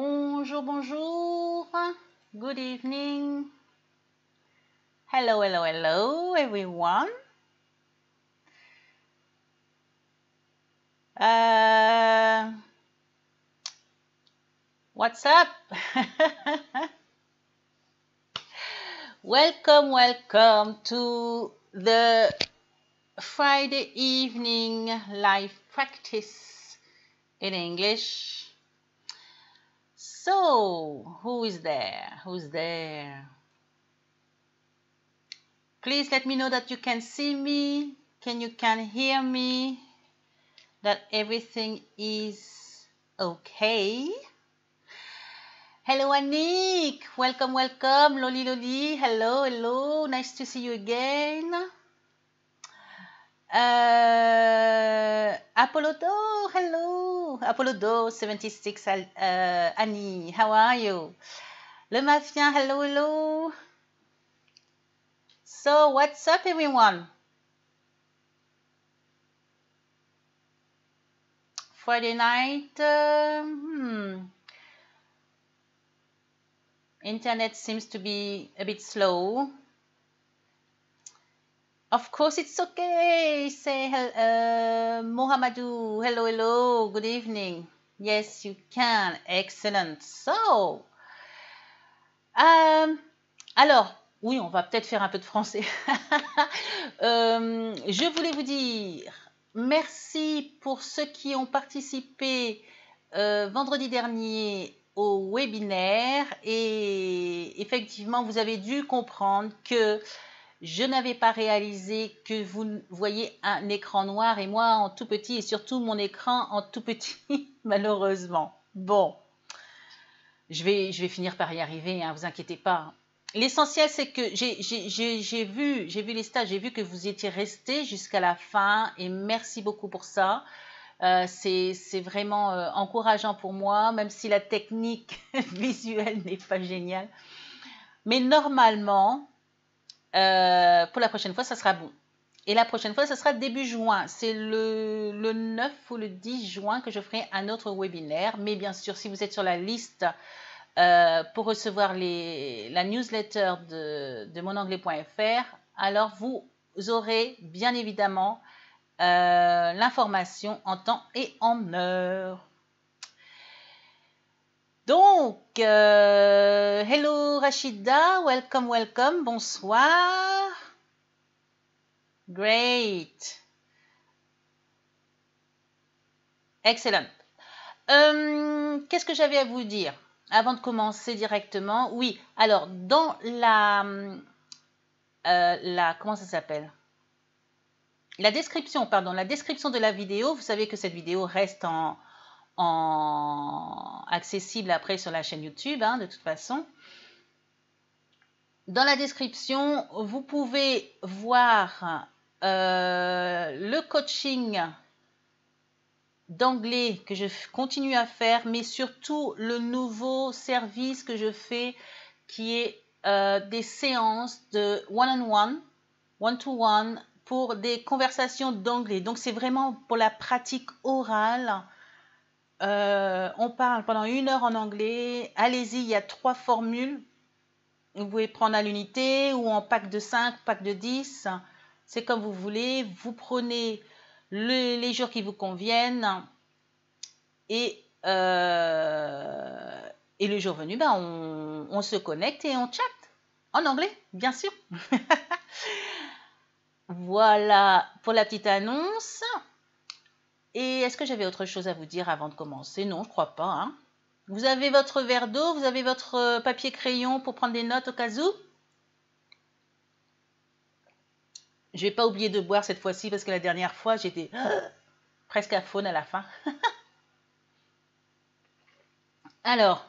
Bonjour, bonjour. Good evening. Hello, hello, hello, everyone. Uh, what's up? welcome, welcome to the Friday evening live practice in English. So, who is there? Who's there? Please let me know that you can see me, can you can hear me, that everything is okay. Hello Anik, welcome, welcome. Loli Loli, hello, hello. Nice to see you again. Uh, Apollodo, hello. Apollodo 76, uh, Annie, how are you? Le Mafia, hello, hello. So, what's up, everyone? Friday night, uh, hmm. Internet seems to be a bit slow. Of course, it's okay. Say uh, Mohamedou. Hello, hello. Good evening. Yes, you can. Excellent. So, um, alors, oui, on va peut-être faire un peu de français. euh, je voulais vous dire merci pour ceux qui ont participé euh, vendredi dernier au webinaire et effectivement, vous avez dû comprendre que je n'avais pas réalisé que vous voyez un écran noir et moi en tout petit et surtout mon écran en tout petit, malheureusement. Bon, je vais, je vais finir par y arriver, hein, vous inquiétez pas. L'essentiel, c'est que j'ai vu, vu les stages, j'ai vu que vous étiez restés jusqu'à la fin et merci beaucoup pour ça. Euh, c'est vraiment euh, encourageant pour moi, même si la technique visuelle n'est pas géniale. Mais normalement, euh, pour la prochaine fois, ça sera bon. Et la prochaine fois, ce sera début juin. C'est le, le, 9 ou le 10 juin que je ferai un autre webinaire. Mais bien sûr, si vous êtes sur la liste euh, pour recevoir la newsletter de, de monanglais.fr, alors vous aurez bien évidemment euh, l'information en temps et en heure. Donc, euh, hello Rachida, welcome, welcome, bonsoir. Great. Excellent. Euh, Qu'est-ce que j'avais à vous dire avant de commencer directement? Oui, alors dans la, euh, la comment ça s'appelle? La description, pardon, la description de la vidéo. Vous savez que cette vidéo reste en, accessible après sur la chaîne YouTube, hein, de toute façon. Dans la description, vous pouvez voir euh, le coaching d'anglais que je continue à faire, mais surtout le nouveau service que je fais qui est euh, des séances de one-on-one, one-to-one, pour des conversations d'anglais. Donc c'est vraiment pour la pratique orale. Euh, on parle pendant une heure en anglais. Allez-y, il y a trois formules. Vous pouvez prendre à l'unité ou en pack de 5, pack de 10. C'est comme vous voulez. Vous prenez le, les jours qui vous conviennent. Et, euh, le jour venu, ben on, se connecte et on chatte. En anglais, bien sûr. voilà pour la petite annonce. Et est-ce que j'avais autre chose à vous dire avant de commencer? Non, je crois pas. Hein. Vous avez votre verre d'eau, vous avez votre papier crayon pour prendre des notes au cas où? Je vais pas oublier de boire cette fois-ci parce que la dernière fois, j'étais presque à faune à la fin. Alors,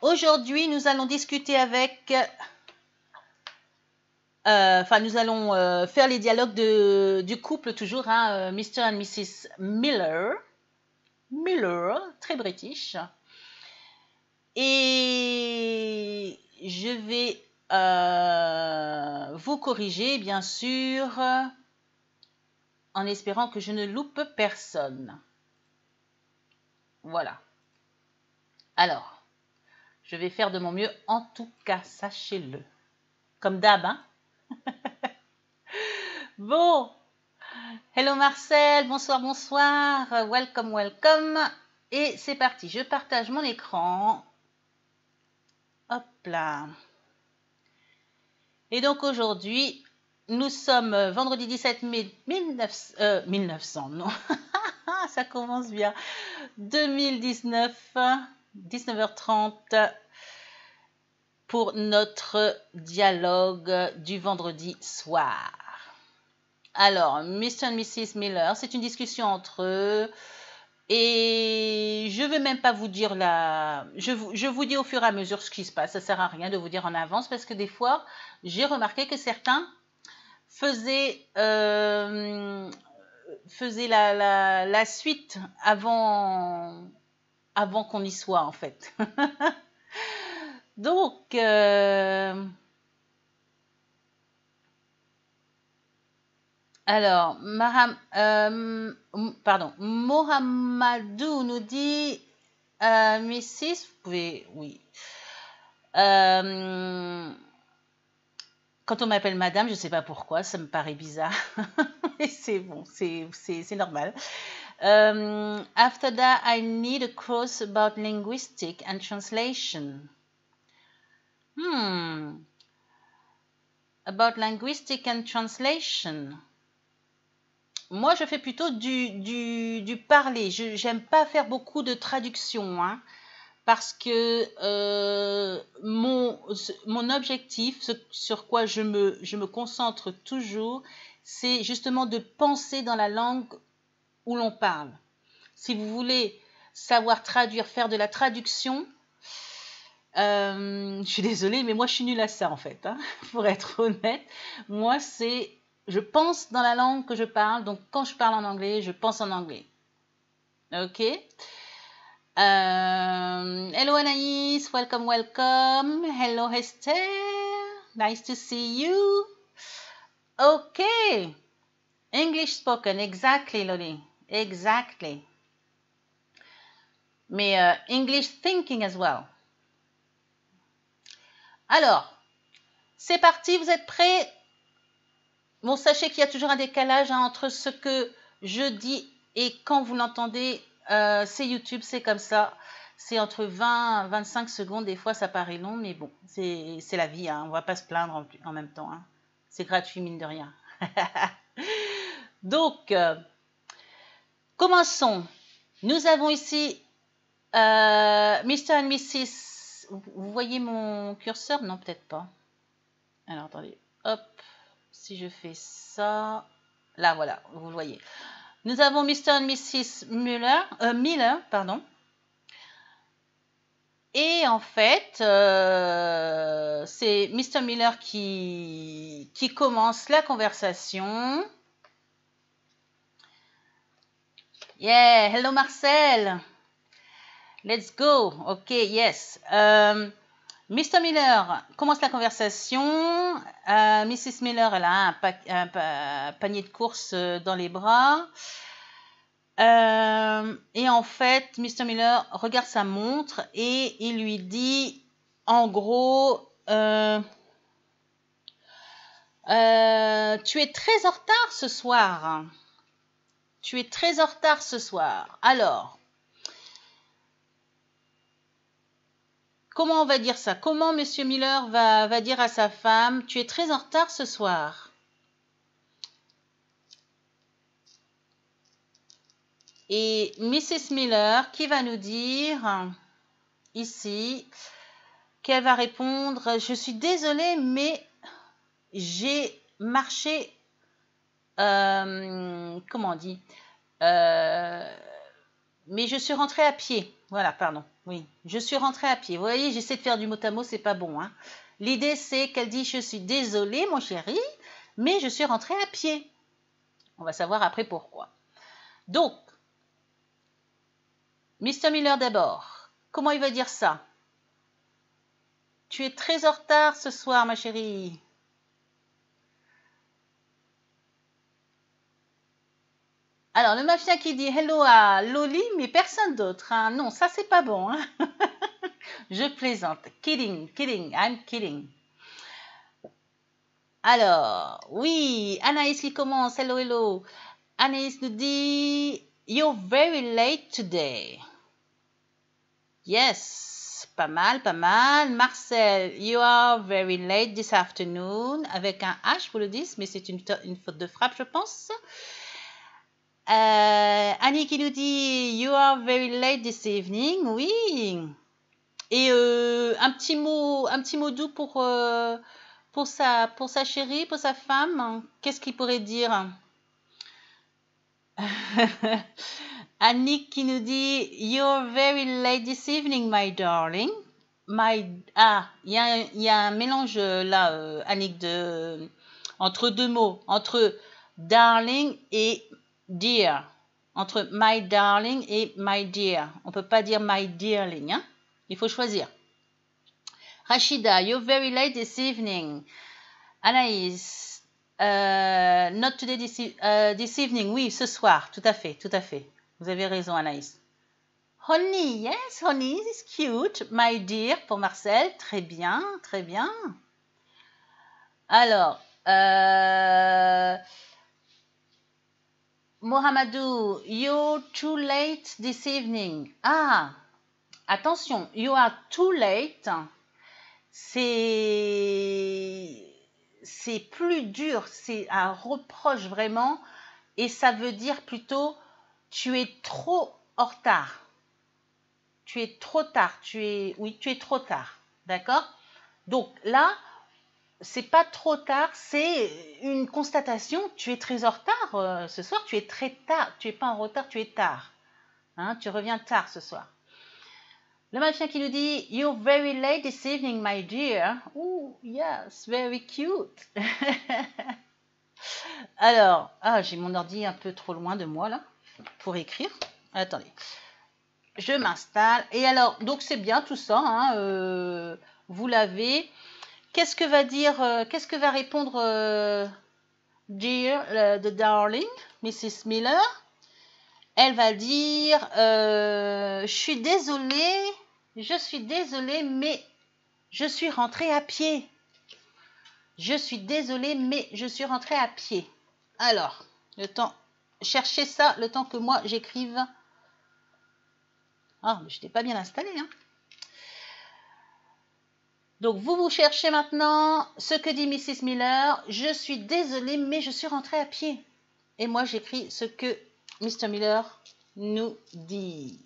aujourd'hui, nous allons discuter avec... Euh, enfin, nous allons euh, faire les dialogues du couple toujours, hein, Mr. and Mrs. Miller. Miller, très british. Et je vais euh, vous corriger, bien sûr, en espérant que je ne loupe personne. Voilà. Alors, je vais faire de mon mieux, en tout cas, sachez-le. Comme d'hab, hein Bon, hello Marcel, bonsoir, bonsoir, welcome, welcome. Et c'est parti, je partage mon écran. Hop là. Et donc aujourd'hui, nous sommes vendredi 17 mai 1900, 1900 non, ça commence bien, 2019, 19h30 pour notre dialogue du vendredi soir. Alors, Mr. et Mrs. Miller, c'est une discussion entre eux. Et je ne vais même pas vous dire la... Je vous, dis au fur et à mesure ce qui se passe. Ça ne sert à rien de vous dire en avance parce que des fois, j'ai remarqué que certains faisaient, euh, la, suite avant qu'on y soit en fait. Donc... Euh, Alors, Maham, euh, pardon, Mohamedou nous dit, euh, Mrs, vous pouvez, oui. Euh, quand on m'appelle madame, je ne sais pas pourquoi, ça me paraît bizarre. Mais c'est bon, c'est normal. Um, after that, I need a course about linguistic and translation. Hmm. About linguistic and translation. Moi, je fais plutôt du, du, parler. Je n'aime pas faire beaucoup de traduction, hein, parce que euh, mon, mon objectif, ce sur quoi je me, je me concentre toujours, c'est justement de penser dans la langue où l'on parle. Si vous voulez savoir traduire, faire de la traduction, euh, je suis désolée, mais moi je suis nulle à ça en fait, hein, pour être honnête. Moi, c'est je pense dans la langue que je parle. Donc, quand je parle en anglais, je pense en anglais. OK? Um, Hello Anaïs, welcome, welcome. Hello Esther, nice to see you. Okay. English spoken, exactly, Loli. Exactly. Mais uh, English thinking as well. Alors, c'est parti, vous êtes prêts? Bon, sachez qu'il y a toujours un décalage hein, entre ce que je dis et quand vous l'entendez. Euh, c'est YouTube, c'est comme ça. C'est entre 20 et 25 secondes. Des fois, ça paraît long, mais bon, c'est la vie. Hein. On ne va pas se plaindre en, même temps. Hein. C'est gratuit, mine de rien. Donc, euh, commençons. Nous avons ici euh, Mr. and Mrs. Vous voyez mon curseur? Non, peut-être pas. Alors, attendez. Hop si je fais ça, là voilà, vous le voyez. Nous avons Mr. et Mrs. Muller, euh, Miller, pardon. Et en fait, euh, c'est Mr. Miller qui, qui commence la conversation. Yeah, hello Marcel. Let's go. Ok, yes. Euh, Mr. Miller commence la conversation. Euh, Mrs. Miller, elle a un, panier de courses euh, dans les bras. Et en fait, Mr. Miller regarde sa montre et il lui dit, en gros, tu es très en retard ce soir. Tu es très en retard ce soir. Alors, Comment on va dire ça? Comment Monsieur Miller va, dire à sa femme Tu es très en retard ce soir Et Mrs. Miller qui va nous dire ici qu'elle va répondre Je suis désolée, mais j'ai marché. Euh, comment on dit euh, Mais je suis rentrée à pied. Voilà, pardon. Oui, je suis rentrée à pied. Vous voyez, j'essaie de faire du mot à mot, c'est pas bon. Hein. L'idée, c'est qu'elle dit Je suis désolée, mon chéri, mais je suis rentrée à pied. On va savoir après pourquoi. Donc, Mr. Miller d'abord. Comment il va dire ça? Tu es très en retard ce soir, ma chérie. Alors, le mafia qui dit hello à Loli, mais personne d'autre. Hein. Non, ça, c'est pas bon. Hein. Je plaisante. Kidding, kidding, I'm kidding. Alors, oui, Anaïs qui commence. Hello, hello. Anaïs nous dit You're very late today. Yes, pas mal, pas mal. Marcel, you are very late this afternoon. Avec un H, vous le dites, mais c'est une, une, faute de frappe, je pense. Euh, Annie qui nous dit You are very late this evening. Oui. Et euh, un, petit mot, un petit mot doux pour, euh, pour, sa, pour sa chérie, pour sa femme. Qu'est-ce qu'il pourrait dire? Annick qui nous dit You're very late this evening, my darling. My... Ah, il y, y, a un mélange là, euh, Annick, de... entre deux mots, entre darling et dear. Entre my darling et my dear. On ne peut pas dire my dearling. Hein? Il faut choisir. Rachida, you're very late this evening. Anaïs, euh, not today euh, this, evening. Oui, ce soir. Tout à fait, tout à fait. Vous avez raison, Anaïs. Honey, yes, honey, is cute. My dear, pour Marcel. Très bien, très bien. Alors, euh, Mohamedou, you're too late this evening. Ah, attention, you are too late. C'est plus dur, c'est un reproche vraiment, et ça veut dire plutôt tu es trop en retard. Tu es trop tard, tu es oui, tu es trop tard. D'accord? Donc là, c'est pas trop tard, c'est une constatation, tu es très en retard euh, ce soir, tu es très tard, tu es pas en retard, tu es tard. Hein, tu reviens tard ce soir. Le mafia qui nous dit You're very late this evening, my dear. Oh, yes, very cute. Alors, ah, j'ai mon ordi un peu trop loin de moi là pour écrire. Attendez. Je m'installe. Et alors, donc c'est bien tout ça. Hein, euh, vous l'avez. Qu'est-ce que va dire, euh, qu'est-ce que va répondre euh, Dear, the darling, Mrs. Miller? Elle va dire Je suis désolée je suis désolée, mais je suis rentrée à pied. Je suis désolée, mais je suis rentrée à pied. Alors, le temps, cherchez ça le temps que moi j'écrive. Ah, mais je n'étais pas bien installée. Hein. Donc, vous vous cherchez maintenant ce que dit Mrs. Miller. Je suis désolée, mais je suis rentrée à pied. Et moi, j'écris ce que Mr. Miller nous dit.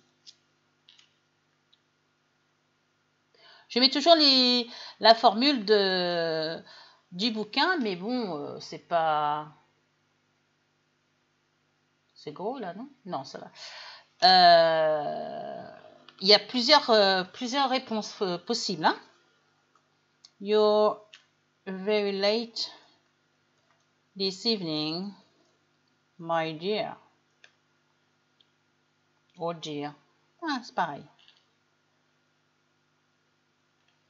Je mets toujours la formule du bouquin, mais bon, euh, c'est pas. C'est gros là, non? Non, ça va. Euh, il y a plusieurs, euh, plusieurs réponses possibles. Hein? You're very late this evening, my dear. Oh dear. Ah, c'est pareil.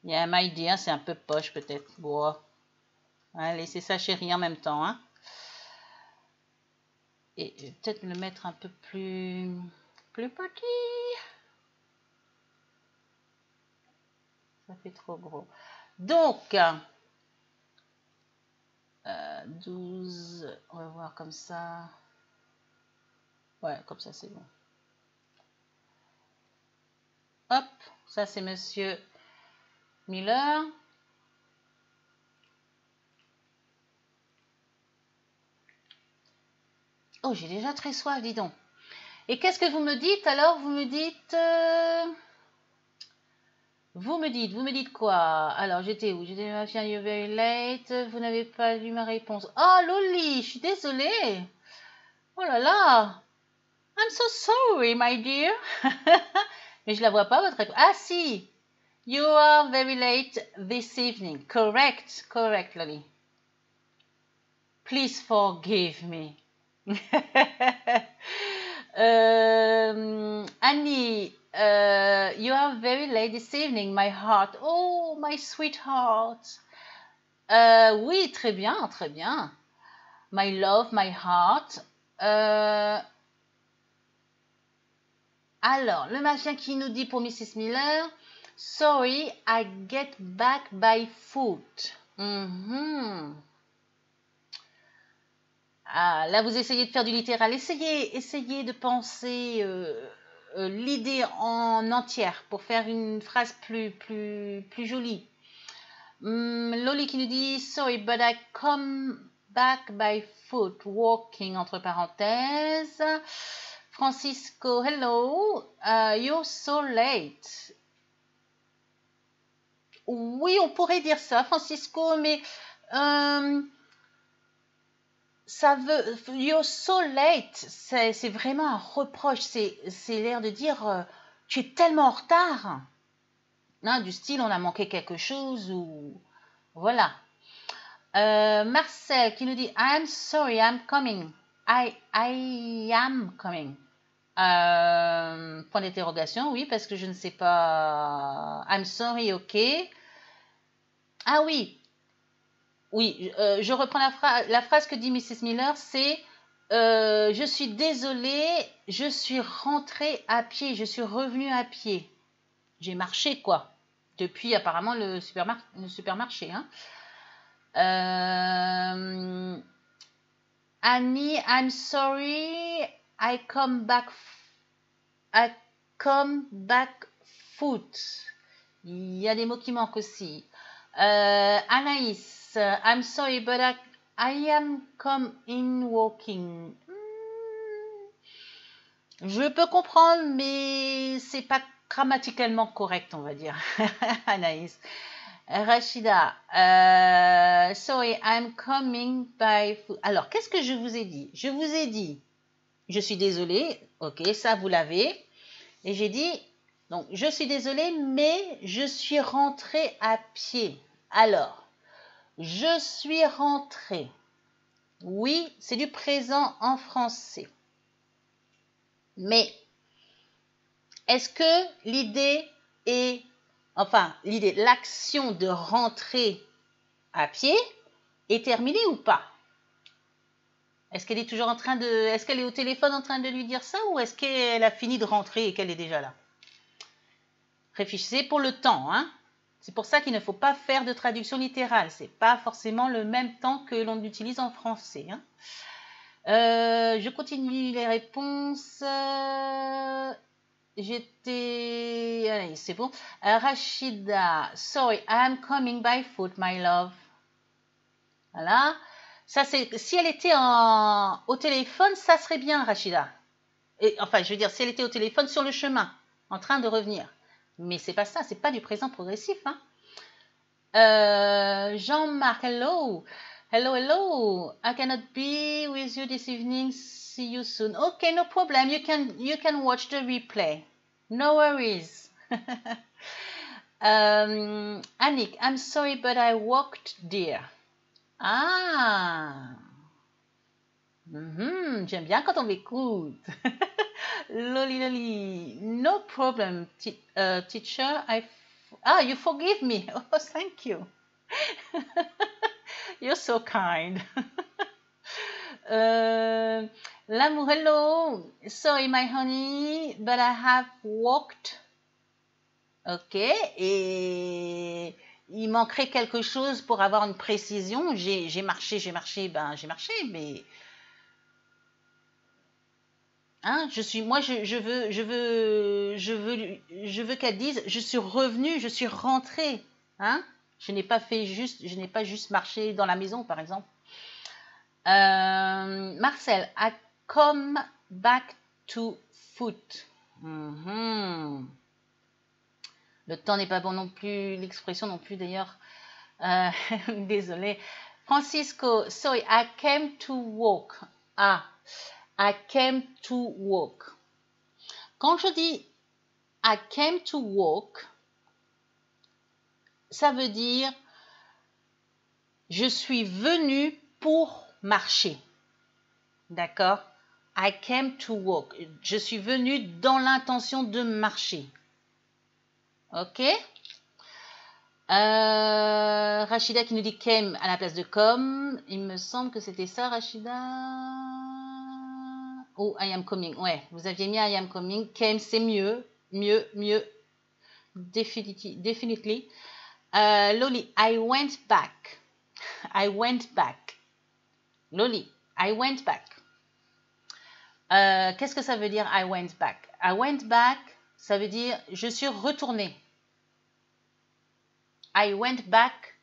Il y a my dear, c'est un peu poche peut-être. Bon. Allez, c'est sa chérie en même temps. Hein. Et peut-être le mettre un peu plus, plus petit. Ça fait trop gros. Donc, 12, euh, on va voir comme ça. Ouais, comme ça c'est bon. Hop, ça c'est monsieur Miller. Oh, j'ai déjà très soif, dis donc. Et qu'est-ce que vous me dites alors? Vous me dites... Euh, vous me dites, vous me dites quoi? Alors, j'étais où? J'étais ma fille, you're very late. Vous n'avez pas lu ma réponse. Oh, Loli, je suis désolée. Oh là là. I'm so sorry, my dear. Mais je la vois pas, votre réponse. Ah, si. You are very late this evening. Correct, correct, Lily. Please forgive me. um, Annie, uh, you are very late this evening, my heart. Oh, my sweetheart. Uh, oui, très bien, très bien. My love, my heart. Uh, alors, le machin qui nous dit pour Mrs. Miller, Sorry, I get back by foot. Mhm. Ah, là, vous essayez de faire du littéral. Essayez, essayez de penser euh, l'idée en entière pour faire une phrase plus, plus, plus jolie. Hmm, Loli qui nous dit Sorry, but I come back by foot, walking entre parenthèses. Francisco, hello, uh, you're so late. Oui, on pourrait dire ça, Francisco, mais euh, ça veut. You're so late, c'est vraiment un reproche. C'est l'air de dire euh, tu es tellement en retard. Non, du style on a manqué quelque chose ou. Voilà. Euh, Marcel qui nous dit I'm sorry, I'm coming. I, I am coming. Euh, point d'interrogation, oui, parce que je ne sais pas. I'm sorry, ok. Ah oui, oui, euh, je reprends la, phrase que dit Mrs. Miller, c'est euh, Je suis désolée, je suis rentrée à pied, je suis revenue à pied. J'ai marché, quoi, depuis apparemment le, supermarché. Hein. Annie, I'm sorry, I come back. I come back foot. Il y a des mots qui manquent aussi. Euh, Anaïs, I'm sorry, but I, I am come in walking. Hmm. Je peux comprendre, mais c'est pas grammaticalement correct, on va dire. Anaïs. Rachida, euh, sorry, I'm coming by foot. Alors, qu'est-ce que je vous ai dit? Je vous ai dit je suis désolée, ok, ça vous l'avez. Et j'ai dit, donc je suis désolée, mais je suis rentrée à pied. Alors, je suis rentrée. Oui, c'est du présent en français. Mais est-ce que l'idée est, enfin, l'idée, l'action de rentrer à pied est terminée ou pas? Est-ce qu'elle est toujours en train de. Est-ce qu'elle est au téléphone en train de lui dire ça ou est-ce qu'elle a fini de rentrer et qu'elle est déjà là? Réfléchissez pour le temps, hein C'est pour ça qu'il ne faut pas faire de traduction littérale. C'est pas forcément le même temps que l'on utilise en français. Hein. Euh, je continue les réponses. J'étais. Allez, c'est bon. Euh, Rachida, sorry, I'm coming by foot, my love. Voilà. Ça, c'est, si elle était au téléphone, ça serait bien, Rachida. Et, enfin, je veux dire, si elle était au téléphone sur le chemin, en train de revenir. Mais c'est pas ça, c'est pas du présent progressif. Hein. Euh, Jean-Marc, hello. Hello, hello. I cannot be with you this evening. See you soon. Okay, no problem. You can, you can watch the replay. No worries. um, Annick, I'm sorry, but I walked dear. Ah mm J'aime bien quand on m'écoute. loli loli. No problem, uh, teacher. I ah, you forgive me. Oh, thank you. You're so kind. uh, hello. Sorry, my honey, but I have walked. Ok. Et il manquerait quelque chose pour avoir une précision. J'ai marché, j'ai marché, ben j'ai marché, mais hein, je suis, moi, je, veux, je veux, je veux, je veux qu'elle dise, je suis revenue, je suis rentrée, hein. Je n'ai pas fait juste, je n'ai pas juste marché dans la maison, par exemple. Euh, Marcel, I come back to foot. Mm-hmm. Le temps n'est pas bon non plus, l'expression non plus d'ailleurs. Euh, désolé. Francisco, sorry, I came to walk. Ah, I came to walk. Quand je dis I came to walk, ça veut dire je suis venu pour marcher. D'accord? I came to walk. Je suis venu dans l'intention de marcher. Ok? Euh, Rachida qui nous dit came à la place de comme. Il me semble que c'était ça, Rachida? Oh, I am coming. Ouais, vous aviez mis I am coming. Came, c'est mieux. Mieux, mieux. definitely. definitely. Uh, Loli, I went back. I went back. Loli, I went back. Euh, Qu'est-ce que ça veut dire I went back? I went back, ça veut dire je suis retourné. I went back,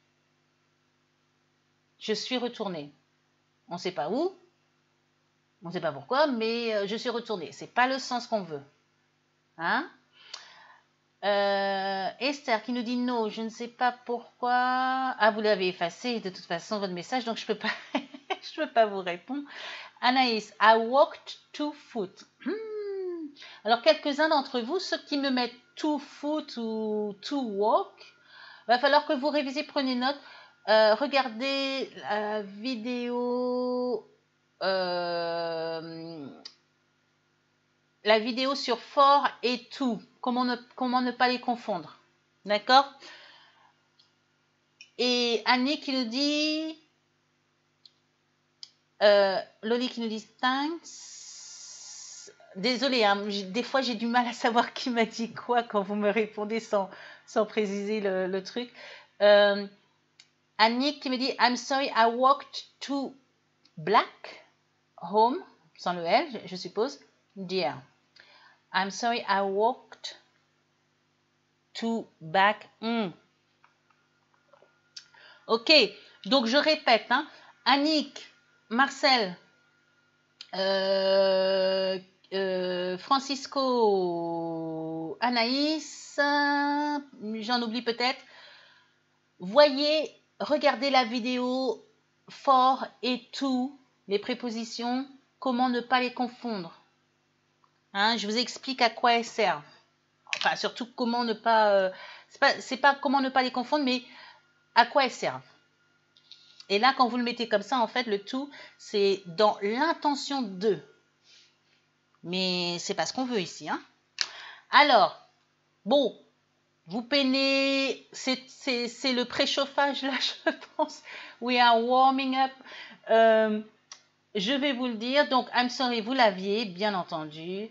je suis retourné. On ne sait pas où, on ne sait pas pourquoi, mais euh, je suis retourné. C'est pas le sens qu'on veut. Hein? Euh, Esther qui nous dit non, je ne sais pas pourquoi. Ah, vous l'avez effacé de toute façon votre message, donc je peux peux pas vous répondre. Anaïs, I walked two foot. Hmm. Alors quelques-uns d'entre vous, ceux qui me mettent two foot ou to walk, va falloir que vous révisez, prenez note. Euh, regardez la vidéo, euh, la vidéo sur for et to. Comment ne, pas les confondre. D'accord? Et Annie qui nous dit euh, Loli qui nous dit thanks. Désolée, hein, des fois j'ai du mal à savoir qui m'a dit quoi quand vous me répondez sans, préciser le, truc. Euh, Annick qui me dit I'm sorry, I walked to black home, sans le L, je, suppose. Dear. I'm sorry, I walked to back. Ok, donc je répète. Hein. Annick, Marcel, euh, euh, Francisco, Anaïs, j'en oublie peut-être. Voyez, regardez la vidéo for et to, les prépositions, comment ne pas les confondre. Hein, je vous explique à quoi elles servent. Enfin, surtout comment ne pas. Euh, c'est pas, pas comment ne pas les confondre, mais à quoi elles servent. Et là, quand vous le mettez comme ça, en fait, le tout, c'est dans l'intention de. Mais c'est pas ce qu'on veut ici. Hein. Alors, bon, vous peinez, c'est le préchauffage là, je pense. We are warming up. Euh, je vais vous le dire. Donc, I'm sorry, vous l'aviez, bien entendu.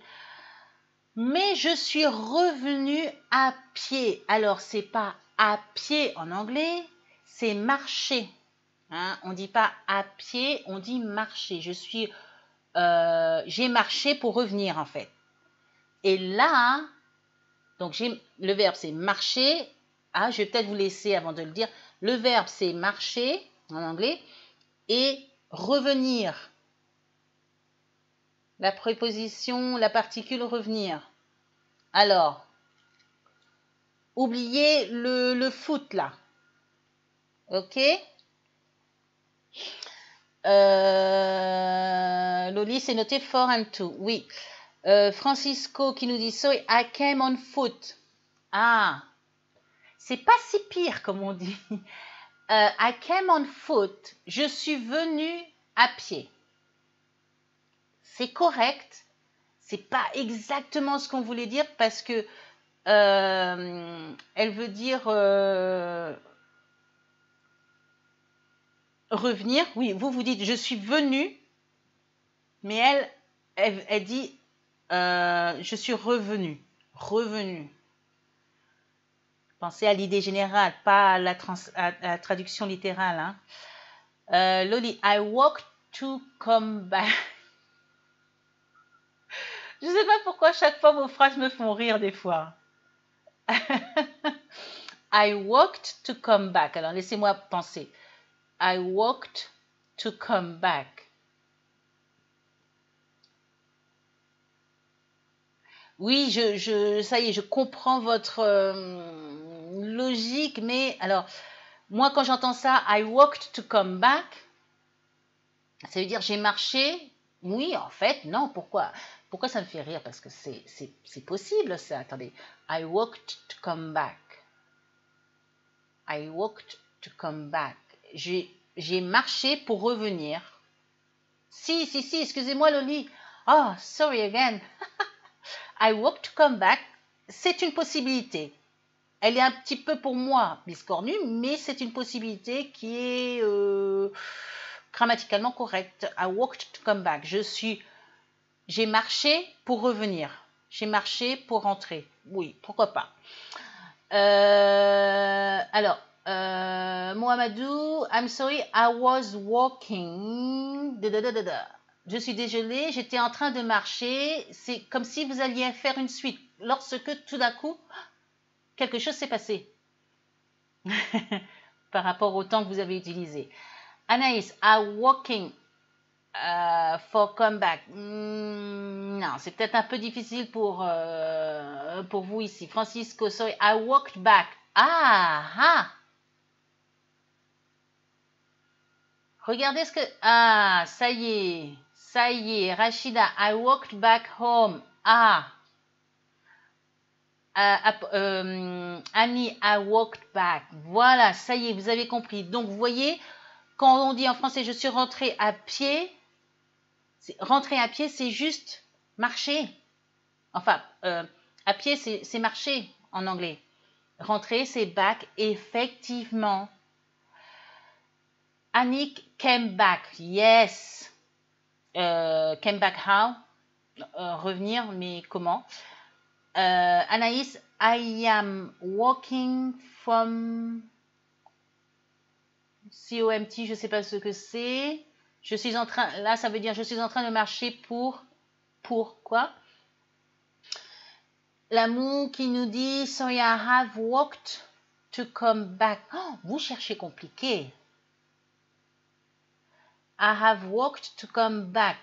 Mais je suis revenue à pied. Alors, c'est pas à pied en anglais, c'est marcher. Hein, on ne dit pas à pied, on dit marcher. Je suis, euh, j'ai marché pour revenir en fait. Et là, donc le verbe c'est marcher. Ah, je vais peut-être vous laisser avant de le dire. Le verbe c'est marcher en anglais et revenir. La préposition, la particule revenir. Alors, oubliez le, le foot là. Ok? Euh, Loli, c'est noté for and to. Oui. Euh, Francisco qui nous dit Sorry, I came on foot. Ah, c'est pas si pire comme on dit. Euh, I came on foot. Je suis venu à pied. C'est correct. C'est pas exactement ce qu'on voulait dire parce que euh, elle veut dire revenir, oui, vous vous dites je suis venu, mais elle, elle, dit euh, je suis revenu, revenu. Pensez à l'idée générale, pas à la, traduction littérale. Hein. Euh, Loli, I walk to come back. Je ne sais pas pourquoi chaque fois vos phrases me font rire des fois. I walked to come back. Alors laissez-moi penser. I walked to come back. Oui, je, je, ça y est, je comprends votre euh, logique, mais alors, moi, quand j'entends ça, I walked to come back, ça veut dire j'ai marché. Oui, en fait, non, pourquoi? Pourquoi ça me fait rire? Parce que c'est possible, ça. Attendez. I walked to come back. I walked to come back j'ai marché pour revenir. Si, si, si, excusez-moi Loli. Oh, sorry again. I walk to come back. C'est une possibilité. Elle est un petit peu pour moi biscornue, mais c'est une possibilité qui est euh, grammaticalement correcte. I walked to come back. Je suis, j'ai marché pour revenir. J'ai marché pour rentrer. Oui, pourquoi pas. Euh, alors, euh, Mohamedou, I'm sorry, I was walking. Je suis désolée, j'étais en train de marcher. C'est comme si vous alliez faire une suite. Lorsque tout d'un coup, quelque chose s'est passé par rapport au temps que vous avez utilisé. Anaïs, I walking uh, for comeback. Hmm, non, c'est peut-être un peu difficile pour, euh, pour vous ici. Francisco, sorry, I walked back. Ah, ah. Regardez ce que... Ah, ça y est. Ça y est. Rachida, I walked back home. Ah. Euh, Annie, I walked back. Voilà, ça y est, vous avez compris. Donc, vous voyez, quand on dit en français je suis rentré à pied, rentrer à pied, c'est juste marcher. Enfin, euh, à pied, c'est marcher en anglais. Rentrer, c'est back, effectivement. Annick came back, yes. Euh, came back how? Euh, revenir, mais comment? Anaïs, I am walking from COMT, je ne sais pas ce que c'est. Je suis en train, là, ça veut dire je suis en train de marcher pour, pour quoi? L'amour qui nous dit Sorry, I have walked to come back. Oh, vous cherchez compliqué. I have walked to come back.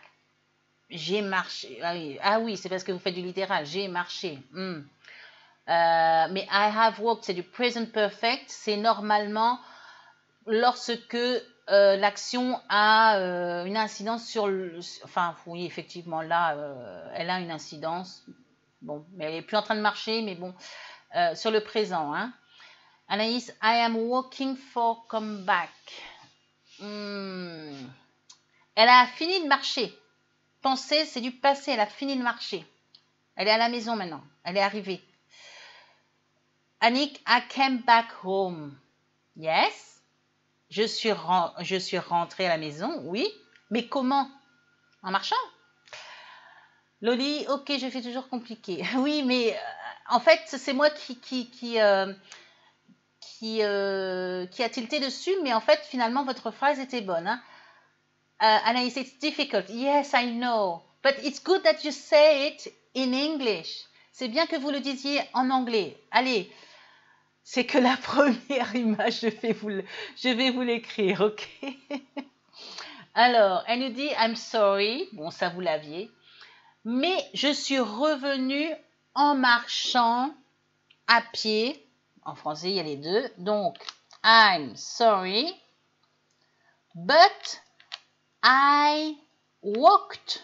J'ai marché. Ah oui, ah c'est parce que vous faites du littéral. J'ai marché. Hmm. Euh, mais I have walked, c'est du present perfect. C'est normalement lorsque euh, l'action a euh, une incidence sur le... Enfin, oui, effectivement, là, euh, elle a une incidence. Bon, mais elle n'est plus en train de marcher, mais bon, sur le présent. Hein. Anaïs, I am walking for come back. Hmm. Elle a fini de marcher. Penser, c'est du passé, elle a fini de marcher. Elle est à la maison maintenant, elle est arrivée. Annick, I came back home. Yes. Je suis, je suis rentrée à la maison, oui, mais comment? En marchant? Loli, ok, je fais toujours compliqué. Oui, mais euh, en fait, c'est moi qui qui qui, euh, euh, qui, a tilté dessus, mais en fait, finalement, votre phrase était bonne. Hein? Anaïs, it's difficult. Yes, I know. But it's good that you say it in English. C'est bien que vous le disiez en anglais. Allez, c'est que la première image, je vais vous, l'écrire, ok? Alors, elle nous dit I'm sorry. Bon, ça vous l'aviez. Mais je suis revenue en marchant à pied. En français, il y a les deux. Donc, I'm sorry. But I walked.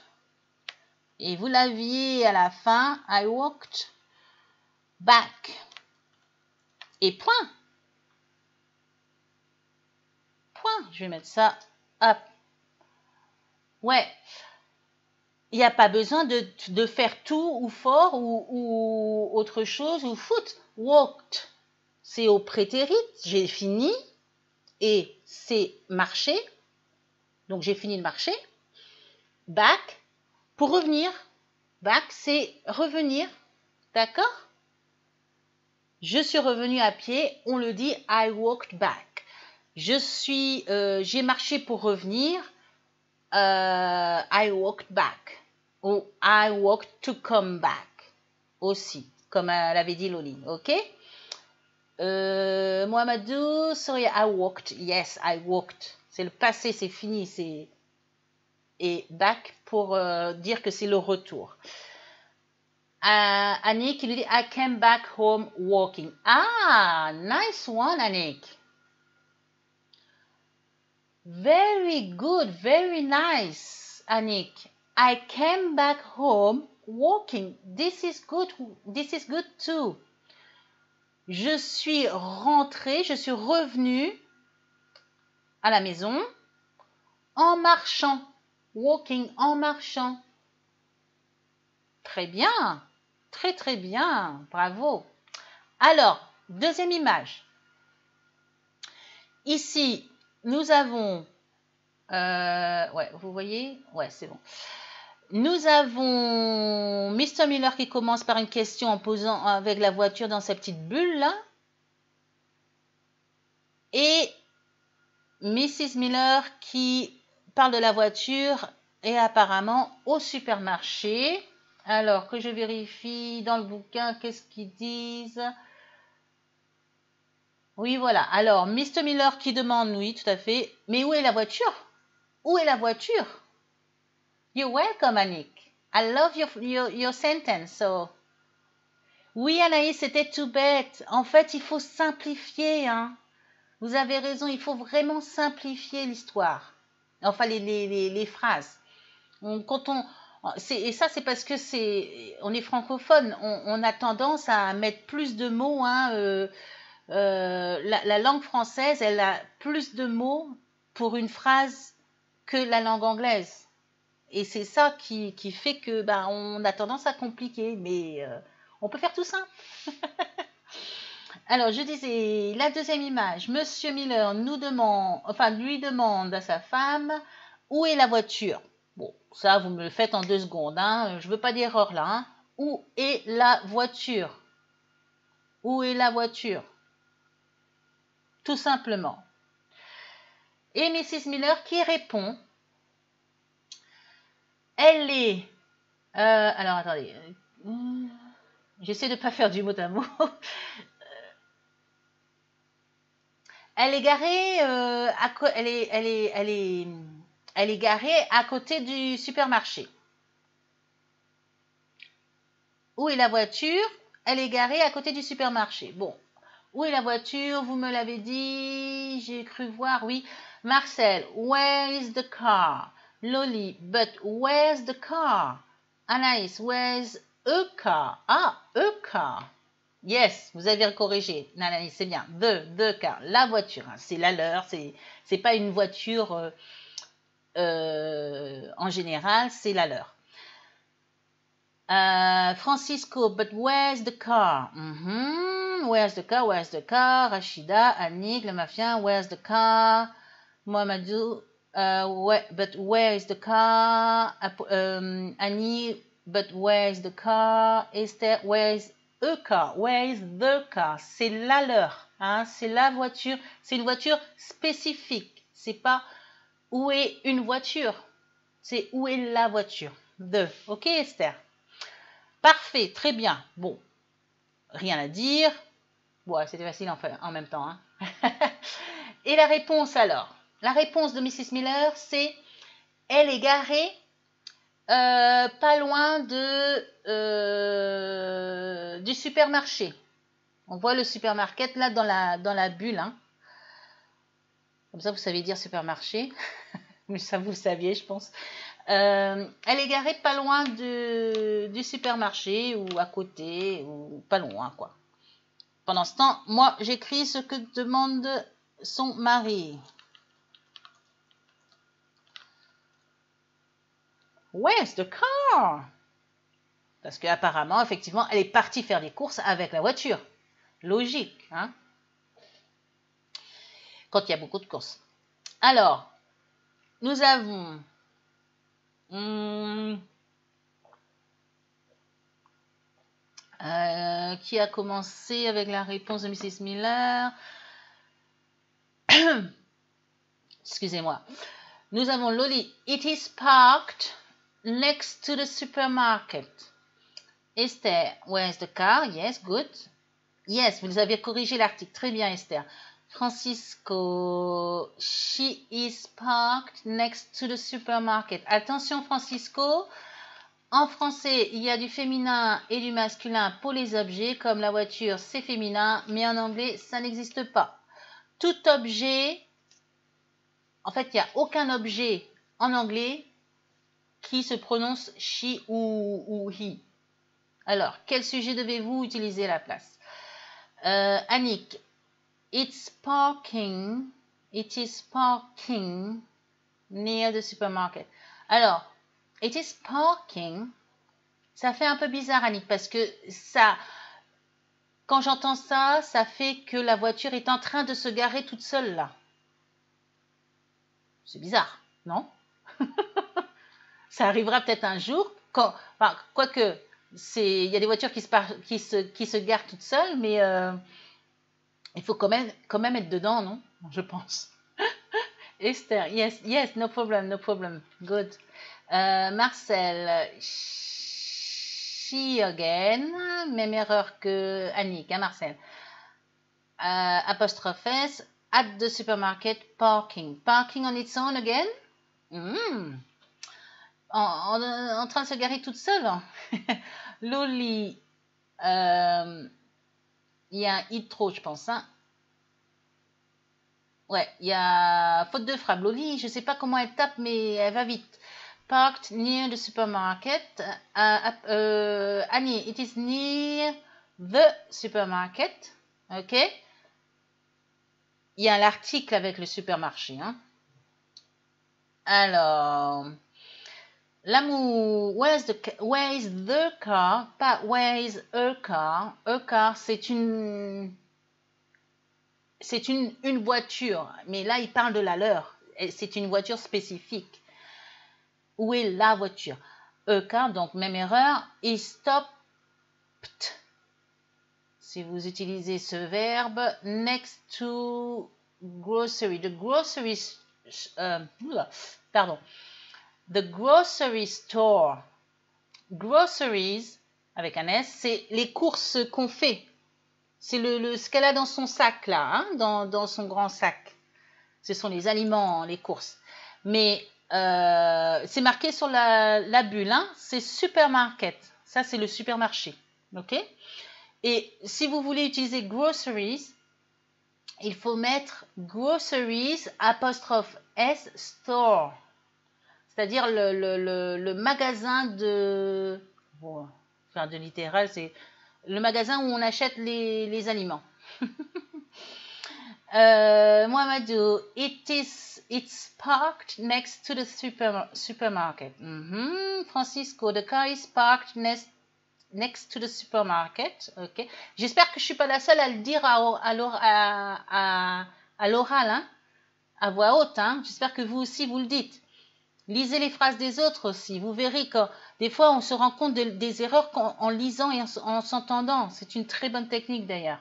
Et vous l'aviez à la fin. I walked back. Et point. Point. Je vais mettre ça. Hop. Ouais. Il n'y a pas besoin de, faire tout ou fort ou, autre chose ou foot. Walked. C'est au prétérit. J'ai fini. Et c'est marcher. Donc j'ai fini de marcher. Back. Pour revenir. Back, c'est revenir. D'accord? Je suis revenu à pied, on le dit I walked back. Je suis, euh, j'ai marché pour revenir. Euh, I walked back. Ou I walked to come back. Aussi, comme l'avait dit Loli. Ok? Euh, Mohamedou, sorry, I walked. Yes, I walked. C'est le passé, c'est fini. C'est et back pour euh, dire que c'est le retour. Uh, Anik, lui dit I came back home walking. Ah, nice one, Anik. Very good, very nice, Anik. I came back home walking. This is good. This is good too. Je suis rentrée, je suis revenue à la maison en marchant. Walking en marchant. Très bien. Très très bien, bravo. Alors, deuxième image. Ici, nous avons... Euh, ouais, vous voyez? Ouais, c'est bon. Nous avons Mr. Miller qui commence par une question en posant avec la voiture dans sa petite bulle là. Et Mrs. Miller qui parle de la voiture et apparemment au supermarché. Alors que je vérifie dans le bouquin, qu'est-ce qu'ils disent? Oui, voilà. Alors, Mr. Miller qui demande, oui, tout à fait. Mais où est la voiture? Où est la voiture? You're welcome, Annick. I love your, your, sentence. So. Oui, Anaïs, c'était tout bête. En fait, il faut simplifier. Hein. Vous avez raison, il faut vraiment simplifier l'histoire. Enfin, les, les, les, phrases. quand on, et ça, c'est parce que c'est, on est francophone. On, a tendance à mettre plus de mots. Hein, euh, euh, la, langue française, elle a plus de mots pour une phrase que la langue anglaise. Et c'est ça qui, fait que ben, on a tendance à compliquer. Mais euh, on peut faire tout ça. Alors, je disais, la deuxième image, Monsieur Miller nous demande, enfin, lui demande à sa femme où est la voiture? Bon, ça, vous me le faites en deux secondes. Hein. Je ne veux pas d'erreur là. Hein. Où est la voiture? Où est la voiture? Tout simplement. Et Mrs. Miller qui répond Elle est. Euh, alors, attendez. J'essaie de ne pas faire du mot à mot. elle est garée. Euh, elle est elle est garée à côté du supermarché. Où est la voiture? Elle est garée à côté du supermarché. Bon, où est la voiture? Vous me l'avez dit, j'ai cru voir, oui. Marcel, where is the car? Loli, but where's the car? Anaïs, where's a car? Ah, a car. Yes, vous avez corrigé. Anaïs, c'est bien. The, the car. La voiture, hein. c'est la leur. C'est, pas une voiture. Euh, euh, en général, c'est la leur. Euh, Francisco, but where's the car? Mm-hmm. Where's the car? Where's the car? Rachida, Annick, le mafia, where's the car? Mohamedou, uh, but where is the car? Um, Annie, but where is the car? Esther, where is a car? Where is the car? C'est la leur, hein? c'est la voiture, c'est une voiture spécifique. C'est pas où est une voiture? C'est où est la voiture? De. Ok Esther Parfait, très bien. Bon, rien à dire. Bon, c'était facile en, même temps. Hein. Et la réponse alors? La réponse de Mrs. Miller, c'est elle est garée euh, pas loin de, euh, du supermarché. On voit le supermarché là dans la, dans bulle. Hein. Comme ça, vous savez dire supermarché. Mais ça, vous le saviez, je pense. Euh, elle est garée pas loin du supermarché ou à côté ou pas loin, quoi. Pendant ce temps, moi, j'écris ce que demande son mari. Where's the car? Parce qu'apparemment, effectivement, elle est partie faire des courses avec la voiture. Logique, hein? Quand il y a beaucoup de courses. Alors, nous avons hmm, euh, qui a commencé avec la réponse de Mrs. Miller. Excusez-moi. Nous avons Loli. It is parked next to the supermarket. Esther, where's the car? Yes, good. Yes, vous avez corrigé l'article. Très bien, Esther. Francisco, she is parked next to the supermarket. Attention Francisco, en français, il y a du féminin et du masculin pour les objets, comme la voiture, c'est féminin, mais en anglais, ça n'existe pas. Tout objet, en fait, il n'y a aucun objet en anglais qui se prononce she ou, he. Alors, quel sujet devez-vous utiliser à la place? Euh, Annick, It's parking. It is parking near the supermarket. Alors, it is parking. Ça fait un peu bizarre, Annick, parce que ça, quand j'entends ça, ça fait que la voiture est en train de se garer toute seule là. C'est bizarre, non? Ça arrivera peut-être un jour, quand, enfin, quoique, il y a des voitures qui se, qui se, qui se garent toutes seules, mais euh, Il faut quand même, quand même être dedans, non? Je pense. Esther, yes, yes, no problem, no problem. Good. Euh, Marcel, she again. Même erreur que Annick, hein, Marcel. Uh, apostrophe S, at the supermarket parking. Parking on its own again? Mm. En, en, train de se garer toute seule. Hein. Loli, euh, il y a un hit je pense. Hein. Ouais, il y a faute de frappe. Loli, je ne sais pas comment elle tape, mais elle va vite. Parked near the supermarket. Uh, uh, Annie, it is near the supermarket. Ok il y a l'article avec le supermarché. Hein. Alors, l'amour, where, where is the car? Pas where is a car. A car, c'est une, c'est une, une voiture, mais là, il parle de la leur. C'est une voiture spécifique. Où est la voiture? A car, donc même erreur. He stopped. Si vous utilisez ce verbe, next to grocery, the grocery, euh, pardon, the grocery store, groceries avec un S, c'est les courses qu'on fait. C'est le, ce qu'elle a dans son sac là, hein, dans, dans, son grand sac. Ce sont les aliments, les courses. Mais euh, c'est marqué sur la, la bulle, hein, c'est supermarket. Ça, c'est le supermarché. OK? Et si vous voulez utiliser groceries, il faut mettre groceries apostrophe S store. C'est-à-dire le, magasin de. Bon, enfin, de littéral, c'est le magasin où on achète les, aliments. euh, Mohamedou, it is, it's parked next to the super, supermarket. Mm -hmm. Francisco, the car is parked next next to the supermarket. Ok. J'espère que je suis pas la seule à le dire à, à, à, l'oral, hein, à voix haute. Hein. J'espère que vous aussi vous le dites. Lisez les phrases des autres aussi. Vous verrez que des fois on se rend compte des erreurs en, lisant et en, s'entendant. C'est une très bonne technique d'ailleurs.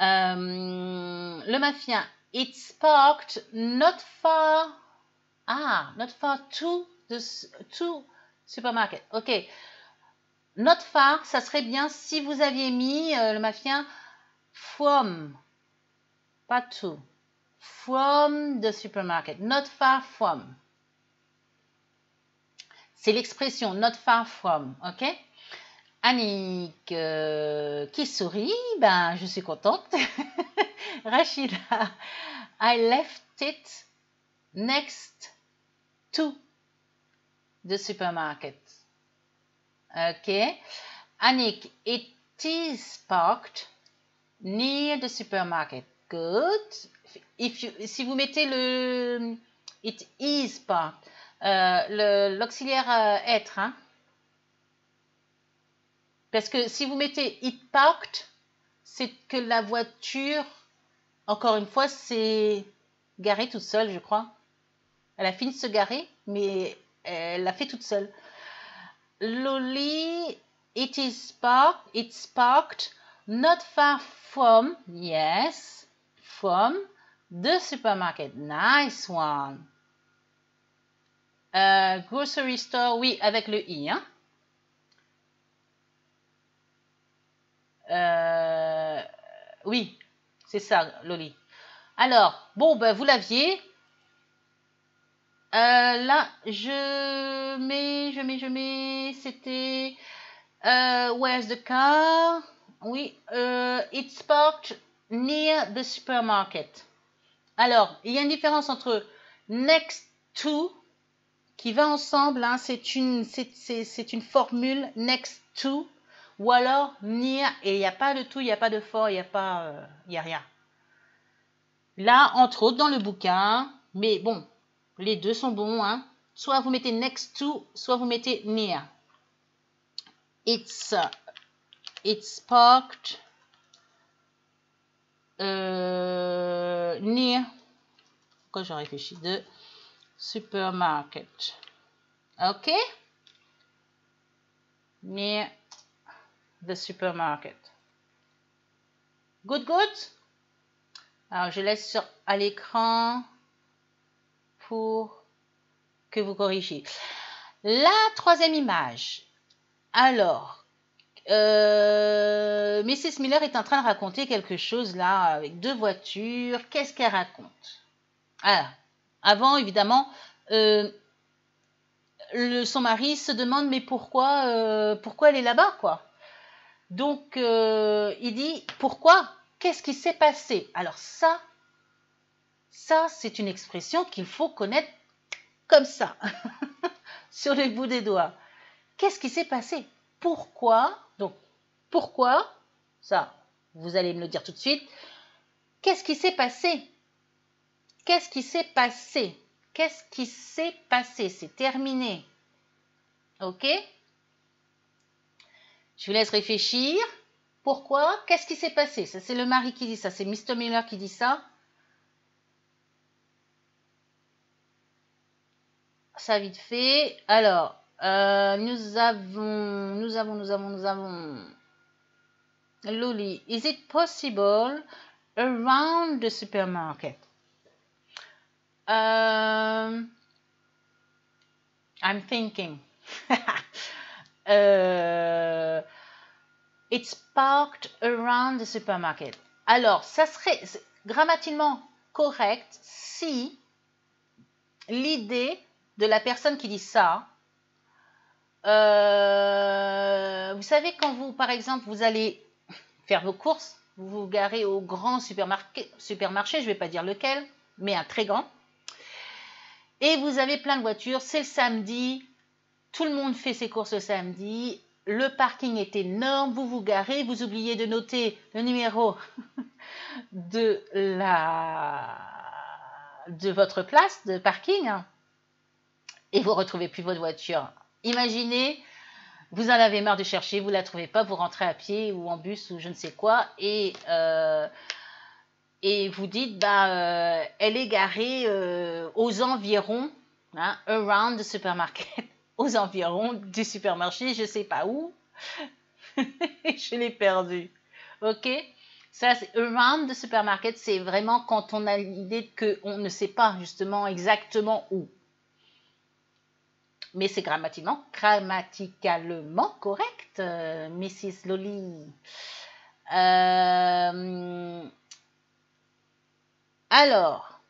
Euh, le mafia. It's parked not far. Ah, not far to the to supermarket. Ok. Not far, ça serait bien si vous aviez mis euh, le mafien from, pas to, from the supermarket, not far from. C'est l'expression not far from, ok? Annick euh, qui sourit, ben je suis contente. Rachida, I left it next to the supermarket. Ok? Annick, it is parked near the supermarket. Good. Si vous mettez le it is parked, euh, l'auxiliaire euh, être, hein? parce que si vous mettez it parked, c'est que la voiture, encore une fois, c'est garée toute seule, je crois. Elle a fini de se garer, mais elle l'a fait toute seule. Lolly, it is parked, it's parked not far from, yes, from the supermarket. Nice one. Uh, grocery store, oui, avec le i. Hein? Euh, oui, c'est ça, Loli. Alors, bon, ben, vous l'aviez. Euh, là, je mets, je mets, je mets, c'était euh, Where's the car? Oui, euh, it's parked near the supermarket. Alors, il y a une différence entre next to, qui va ensemble, hein, c'est une, c'est une formule next to, ou alors near, et il n'y a pas de tout, il n'y a pas de for, il n'y a pas, euh, y a rien. Là, entre autres, dans le bouquin, mais bon, les deux sont bons. Hein. Soit vous mettez next to, soit vous mettez near. It's, it's parked euh, near. Quand je réfléchis? De supermarket. OK? Near the supermarket. Good, good? Alors, je laisse sur, à l'écran pour que vous corrigiez. La troisième image. Alors, euh, Mrs. Miller est en train de raconter quelque chose là avec deux voitures. Qu'est-ce qu'elle raconte? Alors, avant, évidemment, euh, le, son mari se demande mais pourquoi, euh, pourquoi elle est là-bas, quoi? Donc, euh, il dit pourquoi? Qu'est-ce qui s'est passé? Alors ça, ça, c'est une expression qu'il faut connaître comme ça, sur les bouts des doigts. Qu'est-ce qui s'est passé? Pourquoi? Donc, pourquoi? Ça, vous allez me le dire tout de suite. Qu'est-ce qui s'est passé? Qu'est-ce qui s'est passé? Qu'est-ce qui s'est passé? C'est terminé. OK? Je vous laisse réfléchir. Pourquoi? Qu'est-ce qui s'est passé? Ça, c'est le mari qui dit ça. C'est Mr. Miller qui dit ça. Ça vite fait. Alors, euh, nous avons, nous avons, nous avons, nous avons. Loli, is it possible? Around the supermarket? Um, I'm thinking. uh, it's parked around the supermarket. Alors, ça serait grammatiquement correct si l'idée de la personne qui dit ça, euh, vous savez, quand vous, par exemple, vous allez faire vos courses, vous vous garez au grand supermarché, supermarché je ne vais pas dire lequel, mais un très grand, et vous avez plein de voitures, c'est le samedi, tout le monde fait ses courses le samedi, le parking est énorme, vous vous garez, vous oubliez de noter le numéro de, la, de votre place de parking. Et vous retrouvez plus votre voiture. Imaginez, vous en avez marre de chercher, vous la trouvez pas, vous rentrez à pied ou en bus ou je ne sais quoi. Et euh, et vous dites, bah, euh, elle est garée euh, aux environs, hein, around the supermarket, aux environs du supermarché, je ne sais pas où. je l'ai perdu. Ok? Ça, c'est around the supermarket, c'est vraiment quand on a l'idée qu'on ne sait pas justement exactement où. Mais c'est grammaticalement, correct, euh, Mrs. Lolly. Euh, alors,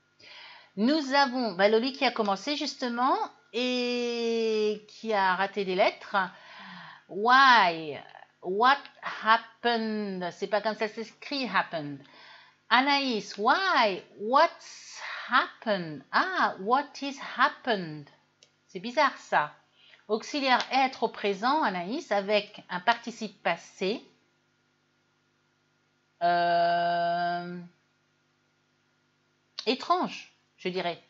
nous avons bah, qui a commencé justement et qui a raté des lettres. Why? What happened? C'est pas comme ça s'écrit happened. Anaïs, why? What's happened? Ah, what is happened? C'est bizarre ça. Auxiliaire être au présent, Anaïs, avec un participe passé. Euh, étrange, je dirais.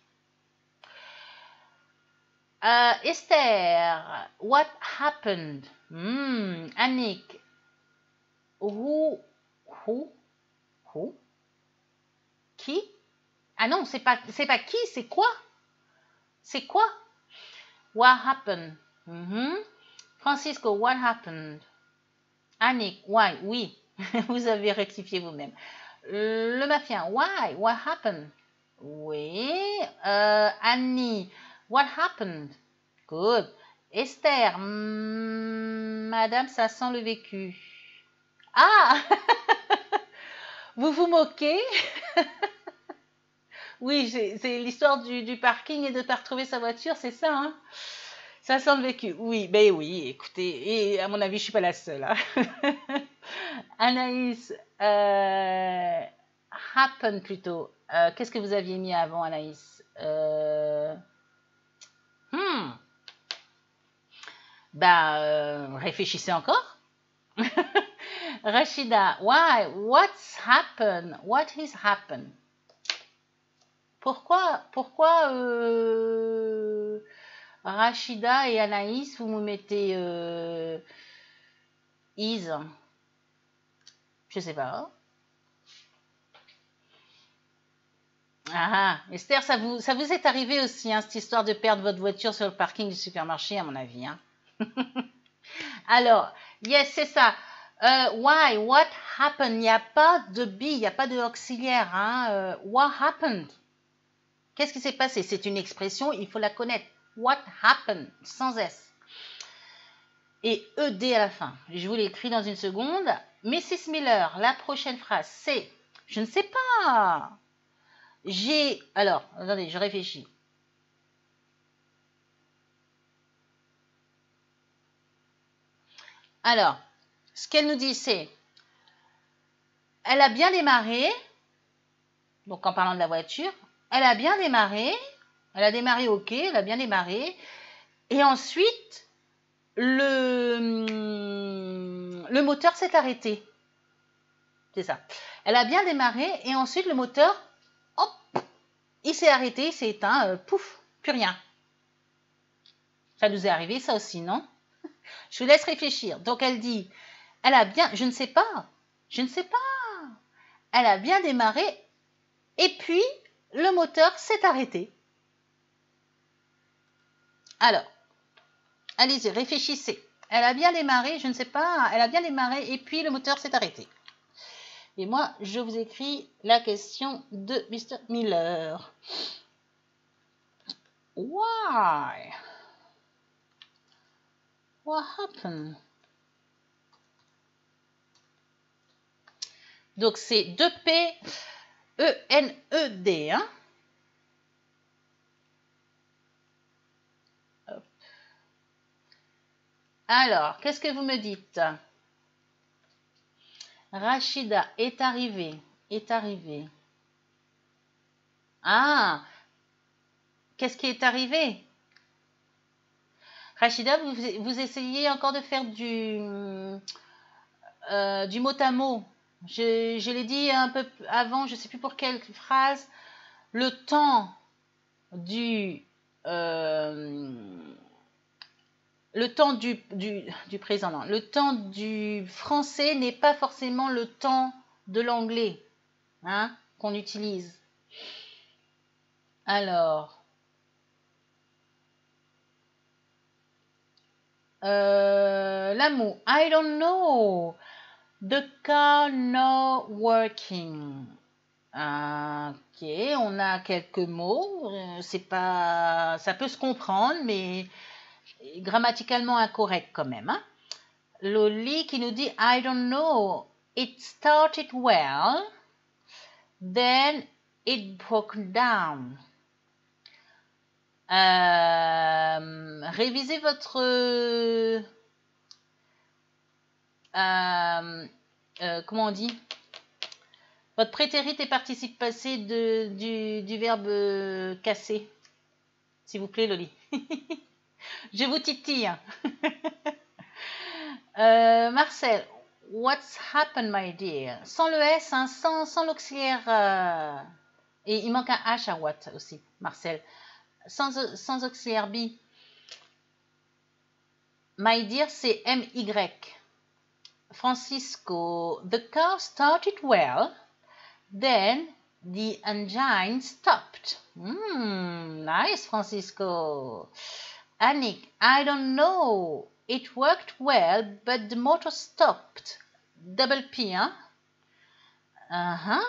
Euh, Esther, what happened? Hmm, Annick, who, who, who? Qui? Ah non, c'est pas, c'est pas qui, c'est quoi? C'est quoi? What happened? Mm Francisco, what happened? Annick, why? Oui, vous avez rectifié vous-même. Le mafia, why? What happened? Oui. Euh, Annie, what happened? Good. Esther, madame, ça sent le vécu. Ah Vous vous moquez? Oui, c'est l'histoire du, parking et de ne pas retrouver sa voiture, c'est ça, hein? Ça sent le vécu. Oui, ben oui, écoutez, et à mon avis, je suis pas la seule. Hein Anaïs, euh, happen plutôt. Euh, qu'est-ce que vous aviez mis avant, Anaïs euh, hmm. Ben, réfléchissez encore. Rachida, why? What's happened? What has happened? Pourquoi, pourquoi Rachida et Anaïs, vous me mettez is? Je sais pas. Ah, ah, Esther, ça vous, ça vous est arrivé aussi, hein, cette histoire de perdre votre voiture sur le parking du supermarché, à mon avis. Hein. Alors, yes, c'est ça. Euh, why? What happened? Il n'y a pas de be, il n'y a pas de auxiliaire. Hein? Euh, what happened? Qu'est-ce qui s'est passé? C'est une expression, il faut la connaître. What happened? Sans S. Et ED à la fin. Je vous l'écris dans une seconde. Mrs. Miller, la prochaine phrase, c'est Je ne sais pas. J'ai. Alors, attendez, je réfléchis. Alors, ce qu'elle nous dit, c'est elle a bien démarré, donc en parlant de la voiture, elle a bien démarré, elle a démarré ok, elle a bien démarré, et ensuite, le, le moteur s'est arrêté. C'est ça. Elle a bien démarré, et ensuite, le moteur, il s'est arrêté, il s'est éteint, euh, pouf, plus rien. Ça nous est arrivé, ça aussi, non? Je vous laisse réfléchir. Donc, elle dit, elle a bien, je ne sais pas, je ne sais pas. Elle a bien démarré et puis le moteur s'est arrêté. Alors, allez-y, réfléchissez. Elle a bien démarré, je ne sais pas, elle a bien démarré et puis le moteur s'est arrêté. Et moi, je vous écris la question de Mr. Miller. Why? What happened? Donc c'est 2P E-N-E-D. Hein? Alors, qu'est-ce que vous me dites? Rachida est arrivée. Est arrivée. Ah Qu'est-ce qui est arrivé? Rachida, vous, vous, essayez encore de faire du, euh, du mot à mot. Je, l'ai dit un peu avant, je ne sais plus pour quelle phrase, le temps du... Euh, le temps du, du, présent. Le temps du français n'est pas forcément le temps de l'anglais hein, qu'on utilise. Alors, euh, l'amour. I don't know. The car not working. Ok, on a quelques mots. Euh, c'est pas, ça peut se comprendre, mais grammaticalement incorrect quand même. Hein? Loli qui nous dit I don't know. It started well, then it broke down. Euh, révisez votre euh, euh, comment on dit? Votre prétérite et participe passé de, du, du verbe casser. S'il vous plaît, Loli. Je vous titille. euh, Marcel, what's happened, my dear? Sans le S, hein, sans, sans l'auxiliaire. Euh, et il manque un H à what aussi, Marcel. Sans, sans auxiliaire B. My dear, c'est M-Y. Francisco, the car started well, then the engine stopped. Hmm, nice, Francisco. Annick, I don't know. It worked well, but the motor stopped. Double P, huh? Uh-huh.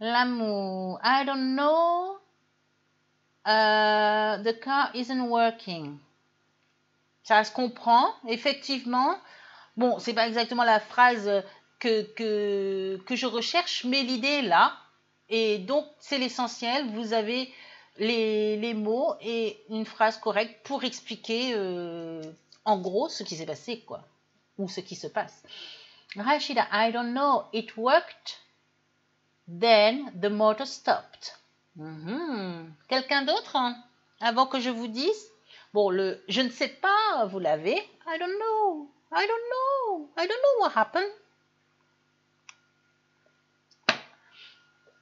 L'amour, I don't know. Uh, the car isn't working. Ça se comprend, effectivement. Bon, c'est pas exactement la phrase que, que, que je recherche, mais l'idée est là. Et donc, c'est l'essentiel. Vous avez les, mots et une phrase correcte pour expliquer euh, en gros ce qui s'est passé, quoi. Ou ce qui se passe. Rashida, I don't know. It worked. Then the motor stopped. Mm-hmm. Quelqu'un d'autre hein, avant que je vous dise? Bon, le je ne sais pas, vous l'avez. I don't know. I don't know. I don't know what happened.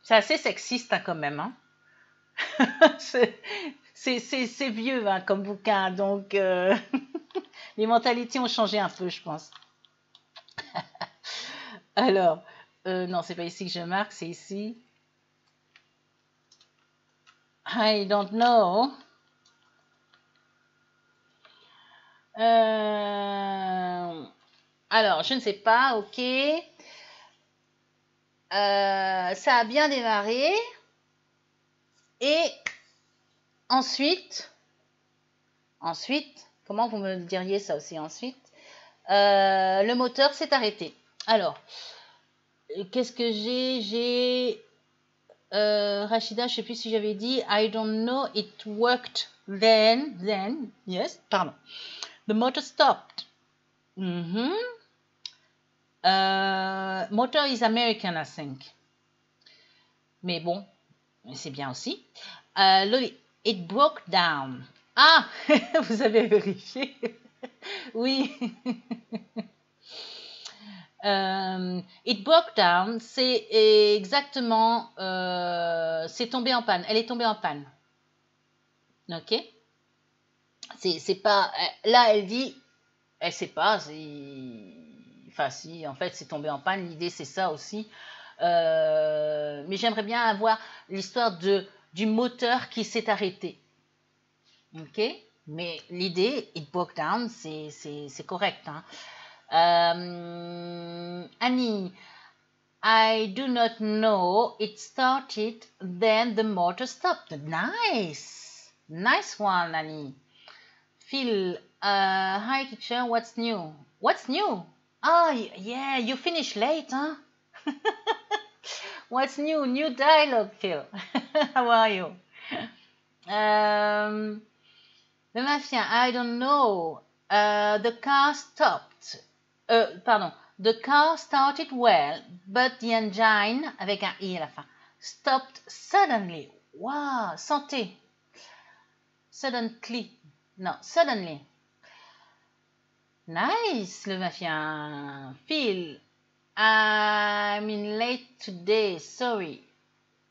C'est assez sexiste hein, quand même. Hein? c'est vieux hein, comme bouquin, donc euh, les mentalités ont changé un peu, je pense. Alors, euh, non, c'est pas ici que je marque, c'est ici. I don't know. Euh, Alors, je ne sais pas, ok. Ça a bien démarré. Et ensuite, ensuite, comment vous me diriez ça aussi ensuite euh, Le moteur s'est arrêté. Alors, qu'est-ce que j'ai? J'ai euh, Rachida, je ne sais plus si j'avais dit I don't know, it worked then, then, yes, pardon. The motor stopped. Mm motor is American, I think. Mais bon, c'est bien aussi. Uh, it broke down. Ah, vous avez vérifié. oui. Euh, it broke down, c'est exactement, euh, c'est tombé en panne. Elle est tombée en panne. Ok. C'est pas. Là, elle dit, elle sait pas. Enfin, si, en fait, c'est tombé en panne. L'idée, c'est ça aussi. Euh, mais j'aimerais bien avoir l'histoire de du moteur qui s'est arrêté. Ok. Mais l'idée, it broke down, c'est correct. Hein. Um, Annie, I do not know. It started, then the motor stopped. Nice. Nice one, Annie. Phil, uh, hi teacher, what's new? What's new? Oh, yeah, you finished late, huh? what's new? New dialogue, Phil. How are you? Um, the mafia, I don't know. Uh, the car stopped. Euh, pardon. The car started well, but the engine, avec un i à la fin, stopped suddenly. Wow, santé. Suddenly. Non, suddenly. Nice, le mafia. Phil, I'm in late today. Sorry.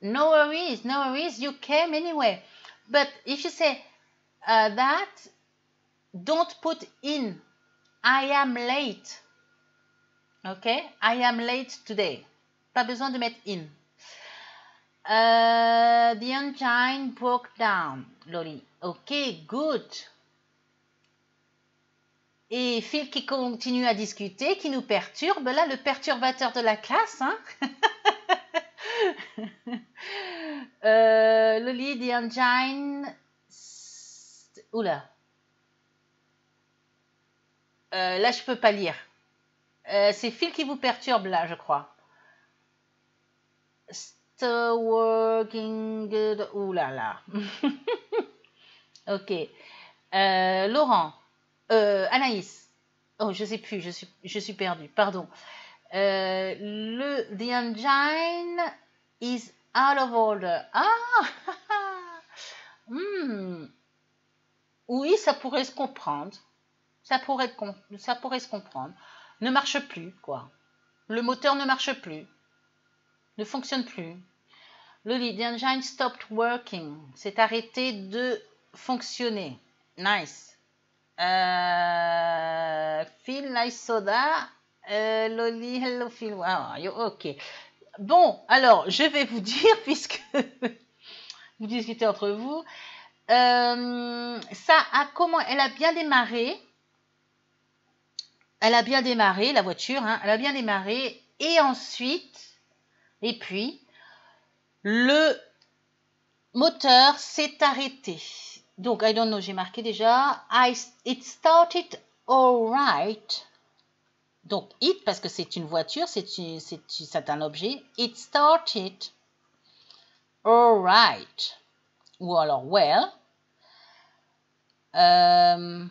No worries, no worries. You came anyway. But if you say uh, that, don't put in. I am late. Ok I am late today. Pas besoin de mettre in. Uh, the engine broke down, Loli. Ok, good. Et Phil qui continue à discuter, qui nous perturbe. Là, le perturbateur de la classe. Hein euh, Loli, the engine. Oula. Euh, là, je peux pas lire. Euh, c'est Phil qui vous perturbe là, je crois. Still working là là. ok. Euh, Laurent. Euh, Anaïs. Oh, je sais plus, je suis, je suis perdue. Pardon. le, the engine is out of order. Ah! hmm. Oui, ça pourrait se comprendre. Ça pourrait, ça pourrait se comprendre ne marche plus, quoi. Le moteur ne marche plus, ne fonctionne plus. Le lead engine stopped working, s'est arrêté de fonctionner. Nice. Euh, Phil, nice soda. Euh, Loli, hello Phil. Wow, ok. Bon, alors, je vais vous dire, puisque vous discutez entre vous, euh, ça a comment Elle a bien démarré elle a bien démarré, la voiture, hein, elle a bien démarré. Et ensuite, et puis, le moteur s'est arrêté. Donc, I don't know, j'ai marqué déjà. I, it started alright. Donc, it, parce que c'est une voiture, c'est un objet. It started alright. Ou alors, well. Euh,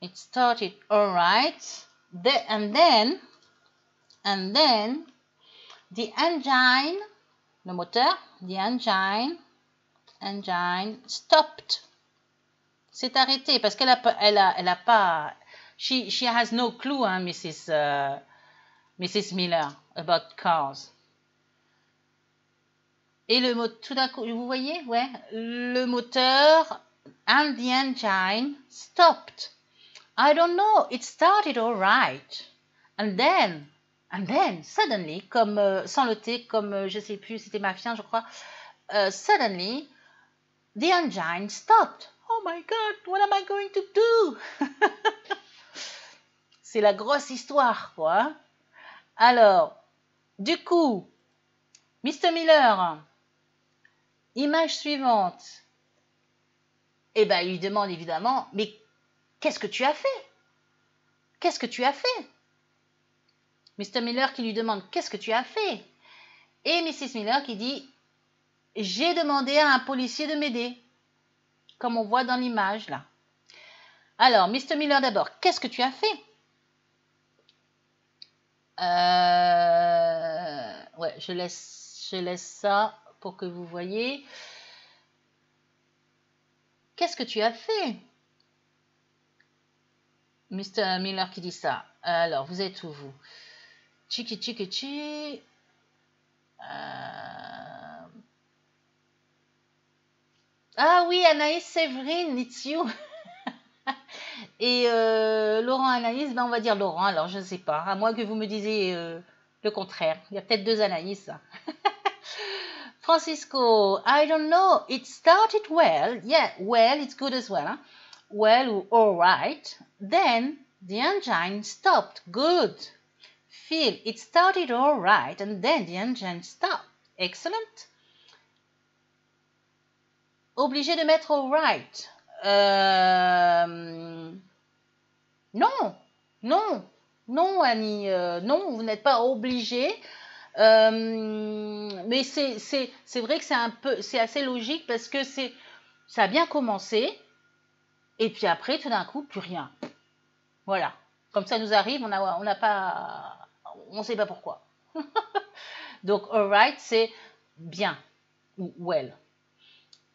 it started all right the, and then and then the engine le moteur the engine engine stopped. S'est arrêté parce qu'elle a elle a elle a pas she she has no clue hein, Mrs uh, Mrs Miller about cars. Et le moteur tout d'un coup vous voyez ouais le moteur and the engine stopped. I don't know, it started all right. And then, and then, suddenly, comme euh, sans le T, comme euh, je sais plus, c'était mafien, je crois, uh, suddenly, the engine stopped. Oh my God, what am I going to do? C'est la grosse histoire, quoi. Alors, du coup, Mr. Miller, image suivante. Eh bien, il lui demande évidemment, mais qu'est-ce que tu as fait? Qu'est-ce que tu as fait? Mr. Miller qui lui demande, qu'est-ce que tu as fait? Et Mrs. Miller qui dit, j'ai demandé à un policier de m'aider, comme on voit dans l'image là. Alors, Mr. Miller d'abord, qu'est-ce que tu as fait? Euh, Ouais, je laisse, je laisse ça pour que vous voyez. Qu'est-ce que tu as fait? Mr. Miller qui dit ça. Alors, vous êtes où, vous? Chiki chiki chi. Euh... Ah oui, Anaïs Séverine, it's you. Et euh, Laurent Anaïs, ben on va dire Laurent, alors je ne sais pas. À moins que vous me disiez euh, le contraire. Il y a peut-être deux Anaïs. Francisco, I don't know. It started well. Yeah, well, it's good as well. Huh? Well, all right. Then the engine stopped. Good. Phil, it started all right, and then the engine stopped. Excellent. Obligé de mettre all right. Euh... Non, non, non, Annie, euh, non, vous n'êtes pas obligé. Euh, mais c'est vrai que c'est un peu, c'est assez logique parce que c'est, ça a bien commencé et puis après, tout d'un coup, plus rien. Voilà. Comme ça nous arrive, on n'a on pas, on ne sait pas pourquoi. Donc, alright, c'est bien ou well.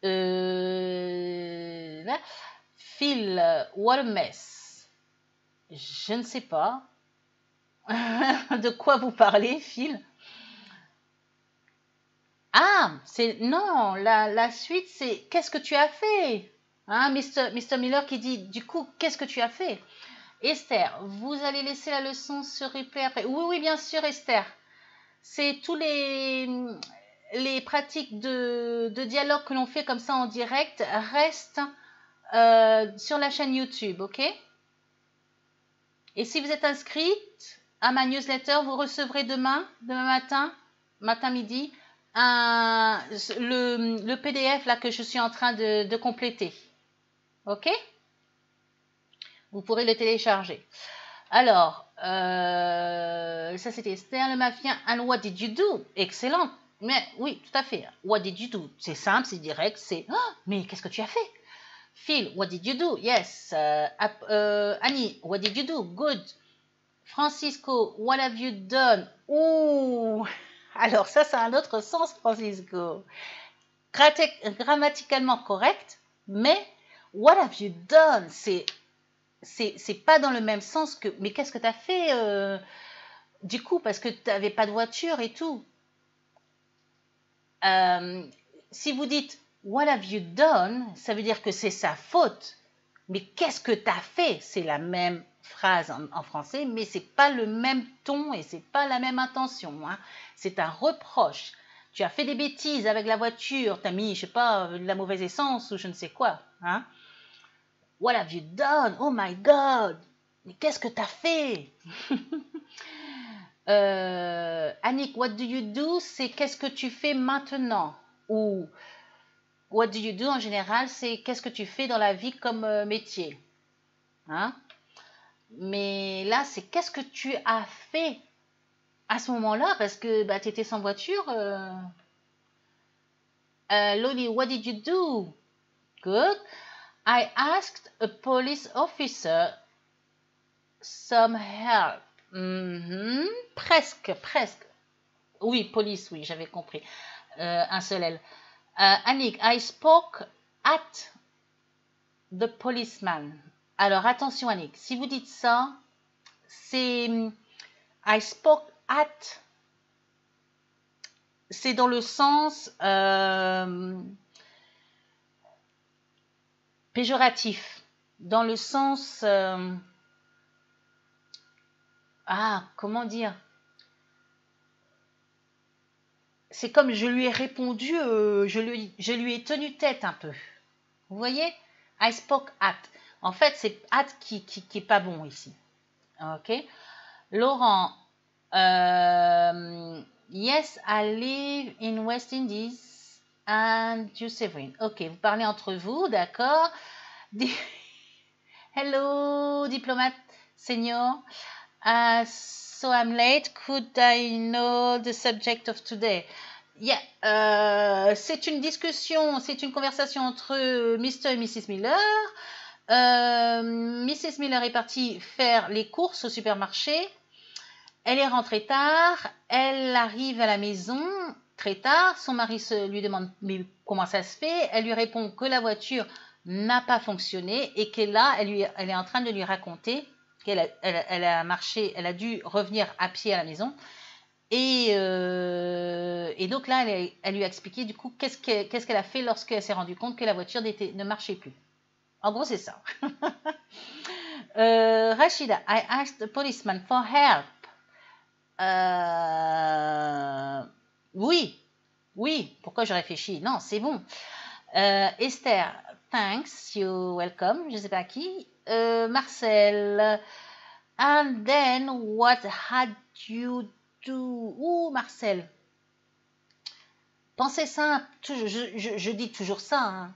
Euh, Phil, what a mess. Je ne sais pas. de quoi vous parlez, Phil? Ah, c'est non, la, suite c'est qu'est-ce que tu as fait? Hein. Mr. Miller qui dit du coup qu'est-ce que tu as fait? Esther, vous allez laisser la leçon sur replay après. Oui, oui, bien sûr, Esther. C'est tous les, les pratiques de, de dialogue que l'on fait comme ça en direct restent euh, sur la chaîne YouTube, ok? Et si vous êtes inscrite à ma newsletter, vous recevrez demain, demain matin, matin midi, le, le, PDF là que je suis en train de, de compléter. OK? Vous pourrez le télécharger. Alors, euh, ça c'était Esther le mafia. And what did you do? Excellent. Mais oui, tout à fait. What did you do? C'est simple, c'est direct, c'est oh, mais qu'est-ce que tu as fait? Phil, what did you do? Yes. Uh, uh, Annie, what did you do? Good. Francisco, what have you done? Ouh alors ça, c'est un autre sens, Francisco. Grammaticalement correct, mais what have you done? C'est c'est pas dans le même sens que mais qu'est-ce que tu as fait euh, du coup parce que tu n'avais pas de voiture et tout. Euh, si vous dites what have you done, ça veut dire que c'est sa faute. Mais qu'est-ce que tu as fait? C'est la même phrase en, français, mais c'est pas le même ton et c'est pas la même intention. Hein. C'est un reproche. Tu as fait des bêtises avec la voiture, tu as mis, je sais pas, de la mauvaise essence ou je ne sais quoi. Hein. What have you done? Oh my God! Mais qu'est-ce que tu as fait? euh, Annick, what do you do? C'est qu'est-ce que tu fais maintenant? Ou what do you do en général, c'est qu'est-ce que tu fais dans la vie comme euh, métier? Hein? Mais là, c'est qu'est-ce que tu as fait à ce moment-là? Parce que bah, tu étais sans voiture. Euh... Uh, Loli, what did you do? Good. I asked a police officer some help. Mm -hmm. Presque, presque. Oui, police, oui, j'avais compris. Euh, un seul L. Uh, Annick, I spoke at the policeman. Alors attention Annick, si vous dites ça, c'est I spoke at. C'est dans le sens euh, péjoratif, dans le sens euh, ah comment dire? C'est comme je lui ai répondu, euh, je, lui, ai tenu tête un peu. Vous voyez? I spoke at. En fait, c'est at qui, qui, qui est pas bon ici. Ok? Laurent, euh, yes, I live in West Indies and you Severin. Ok, vous parlez entre vous, d'accord. Hello, diplomate senior. Uh, so I'm late. Could I know the subject of today? Yeah, euh, c'est une discussion, c'est une conversation entre Mr. et Mrs. Miller. Euh, Mrs. Miller est partie faire les courses au supermarché. Elle est rentrée tard. Elle arrive à la maison très tard. Son mari se, lui demande mais comment ça se fait? Elle lui répond que la voiture n'a pas fonctionné et qu'elle là, elle, est en train de lui raconter qu'elle a, marché, elle a dû revenir à pied à la maison et, euh, donc là, elle, lui a expliqué du coup qu'est-ce qu'elle qu a fait lorsqu'elle s'est rendue compte que la voiture ne marchait plus. En gros, c'est ça. euh, Rachida, I asked the policeman for help. Euh, oui, oui. Pourquoi je réfléchis? Non, c'est bon. Euh, Esther, thanks, you welcome. Je ne sais pas qui. Euh, Marcel, and then what had you tout. Ouh, Marcel. Pensez simple. Je, dis toujours ça. Hein.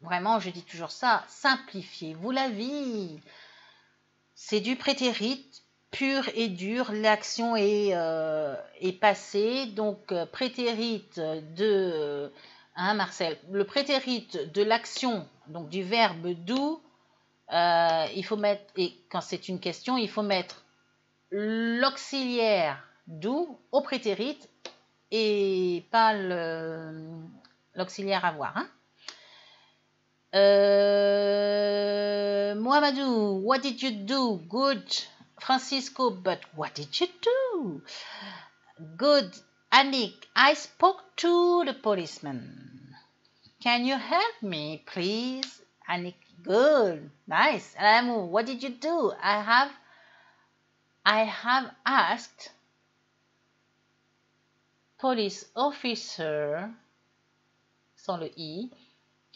Vraiment, je dis toujours ça. Simplifiez-vous la vie. C'est du prétérite pur et dur. L'action est, euh, passée. Donc, euh, prétérite de. Hein, Marcel Le prétérite de l'action, donc du verbe do, euh, il faut mettre. Et quand c'est une question, il faut mettre l'auxiliaire d'où au prétérite et pas l'auxiliaire avoir. Hein? Euh, Mohamedou, what did you do? Good. Francisco, but what did you do? Good. Annick, I spoke to the policeman. Can you help me, please? Annick, good. Nice. Alamu, what did you do? I have I have asked police officer, sans le i,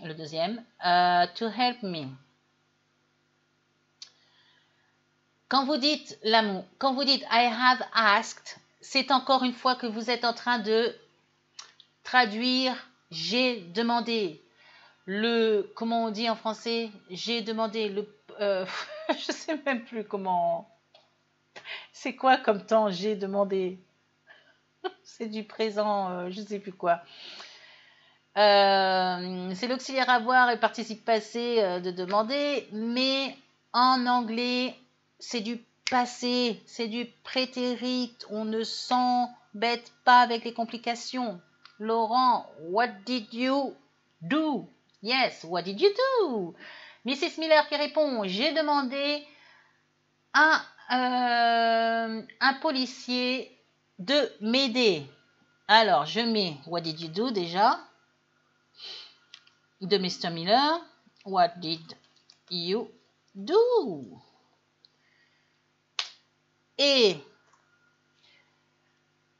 le deuxième, uh, to help me. Quand vous dites l'amour, quand vous dites I have asked, c'est encore une fois que vous êtes en train de traduire j'ai demandé. Le, comment on dit en français? J'ai demandé. Le, euh, je sais même plus comment. C'est quoi comme temps j'ai demandé? C'est du présent, euh, je sais plus quoi. Euh, c'est l'auxiliaire avoir et participe passé euh, de demander, mais en anglais, c'est du passé, c'est du prétérite. On ne s'embête pas avec les complications. Laurent, what did you do? Yes, what did you do? Mrs. Miller qui répond, j'ai demandé à un policier de m'aider. Alors, je mets What did you do déjà de Mr. Miller. What did you do? Et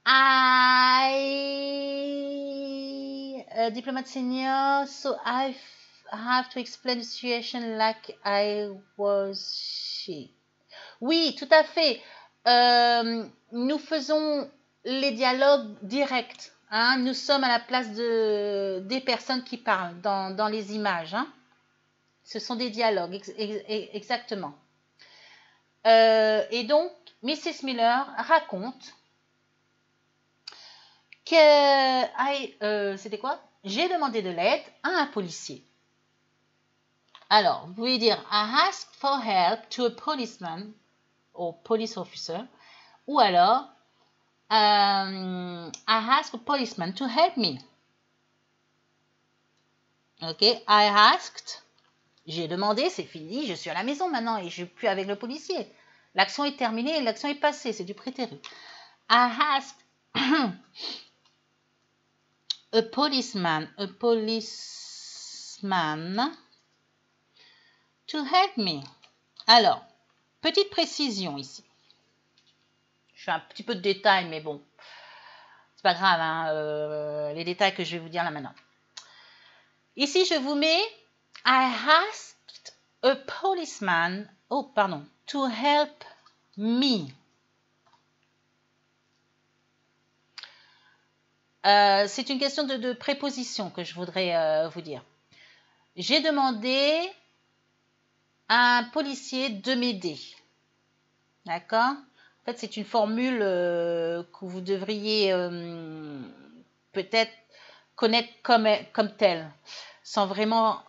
I, uh, diplomate senior, so I have to explain the situation like I was she. Oui, tout à fait. Euh, nous faisons les dialogues directs. Hein. Nous sommes à la place de, des personnes qui parlent dans, les images. Hein. Ce sont des dialogues, ex ex exactement. Euh, et donc, Mrs. Miller raconte que, euh, c'était quoi? J'ai demandé de l'aide à un policier. Alors, vous pouvez dire I asked for help to a policeman or police officer ou alors um, I asked a policeman to help me. Ok, I asked, j'ai demandé, c'est fini, je suis à la maison maintenant et je suis plus avec le policier. L'action est terminée, l'action est passée, c'est du prétérit. I asked a policeman, a policeman to help me. Alors, petite précision ici un petit peu de détails, mais bon, c'est pas grave, hein, euh, les détails que je vais vous dire là maintenant. Ici, je vous mets I asked a policeman, oh pardon, to help me. Euh, c'est une question de, préposition que je voudrais euh, vous dire. J'ai demandé à un policier de m'aider. D'accord? En fait, c'est une formule euh, que vous devriez peut-être connaître comme, comme telle, sans vraiment,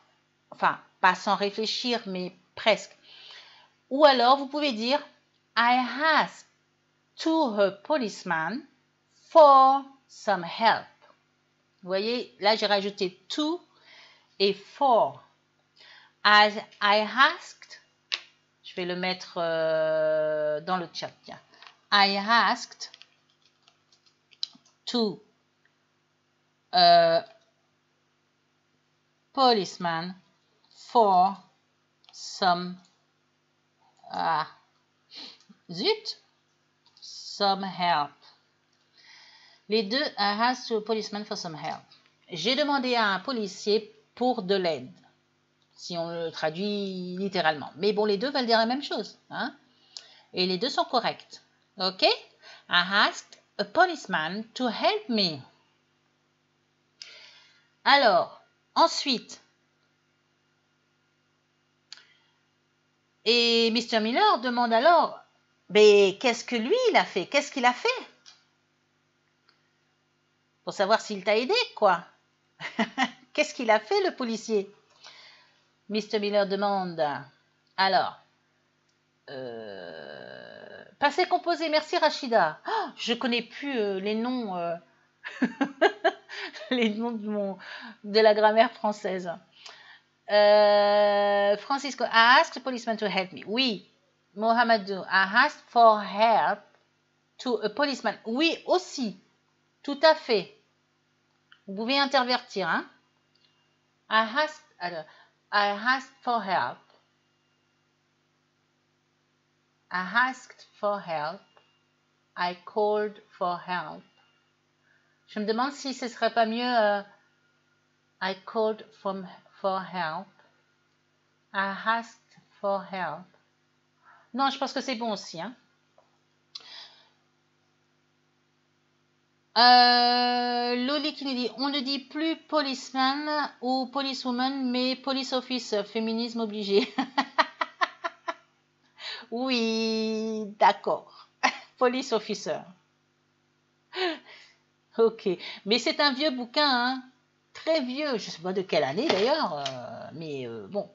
enfin, pas sans réfléchir, mais presque. Ou alors, vous pouvez dire, I asked to a policeman for some help. Vous voyez, là j'ai rajouté to et for. As I asked, je vais le mettre euh, dans le chat. I asked to a policeman for some ah, zut, some help. Les deux, I asked a policeman for some help. J'ai demandé à un policier pour de l'aide, si on le traduit littéralement. Mais bon, les deux veulent dire la même chose. Hein? Et les deux sont corrects. OK? I asked a policeman to help me. Alors, ensuite, et Mr. Miller demande alors, mais qu'est-ce que lui, il a fait? Qu'est-ce qu'il a fait? Pour savoir s'il t'a aidé, quoi. Qu'est-ce qu'il a fait, le policier? Mr. Miller demande. Alors, euh, passé composé, merci Rachida. Oh, je connais plus euh, les noms, euh, les noms de, la grammaire française. Francisco, I asked the policeman to help me. Oui. Mohamedou, I asked for help to a policeman. Oui, aussi. Tout à fait. Vous pouvez intervertir. Hein? I asked, I asked for help. I asked for help. I called for help. Je me demande si ce serait pas mieux uh, I called from, for help. I asked for help. Non, je pense que c'est bon aussi. Hein? Euh, Loli qui nous dit on ne dit plus policeman ou policewoman, mais police officer, féminisme obligé. oui, d'accord. police officer. ok, mais c'est un vieux bouquin, hein. Très vieux, je ne sais pas de quelle année d'ailleurs, euh, mais euh, bon,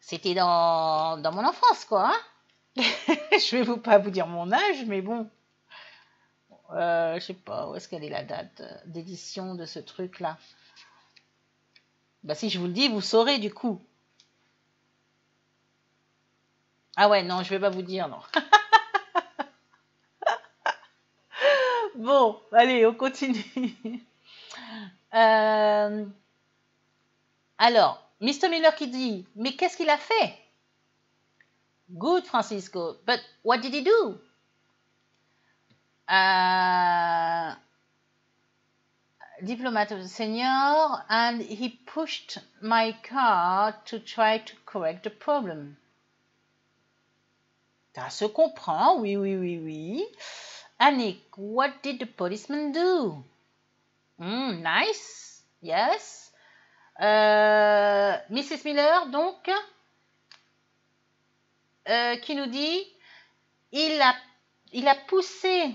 c'était dans, dans mon enfance quoi. Hein. je vais vous pas vous dire mon âge, mais bon. Euh, je sais pas, où est-ce qu'elle est la date euh, d'édition de ce truc-là? Bah si je vous le dis, vous saurez du coup. Ah ouais, non, je vais pas vous dire, non. bon, allez, on continue. Euh, alors, Mr. Miller qui dit, mais qu'est-ce qu'il a fait? Good, Francisco, but what did he do? Uh, diplomate senior and he pushed my car to try to correct the problem. Ça se comprend, oui, oui, oui, oui. Annick, what did the policeman do? Mm, nice, yes. Euh, Mrs. Miller, donc, euh, qui nous dit, il a, il a poussé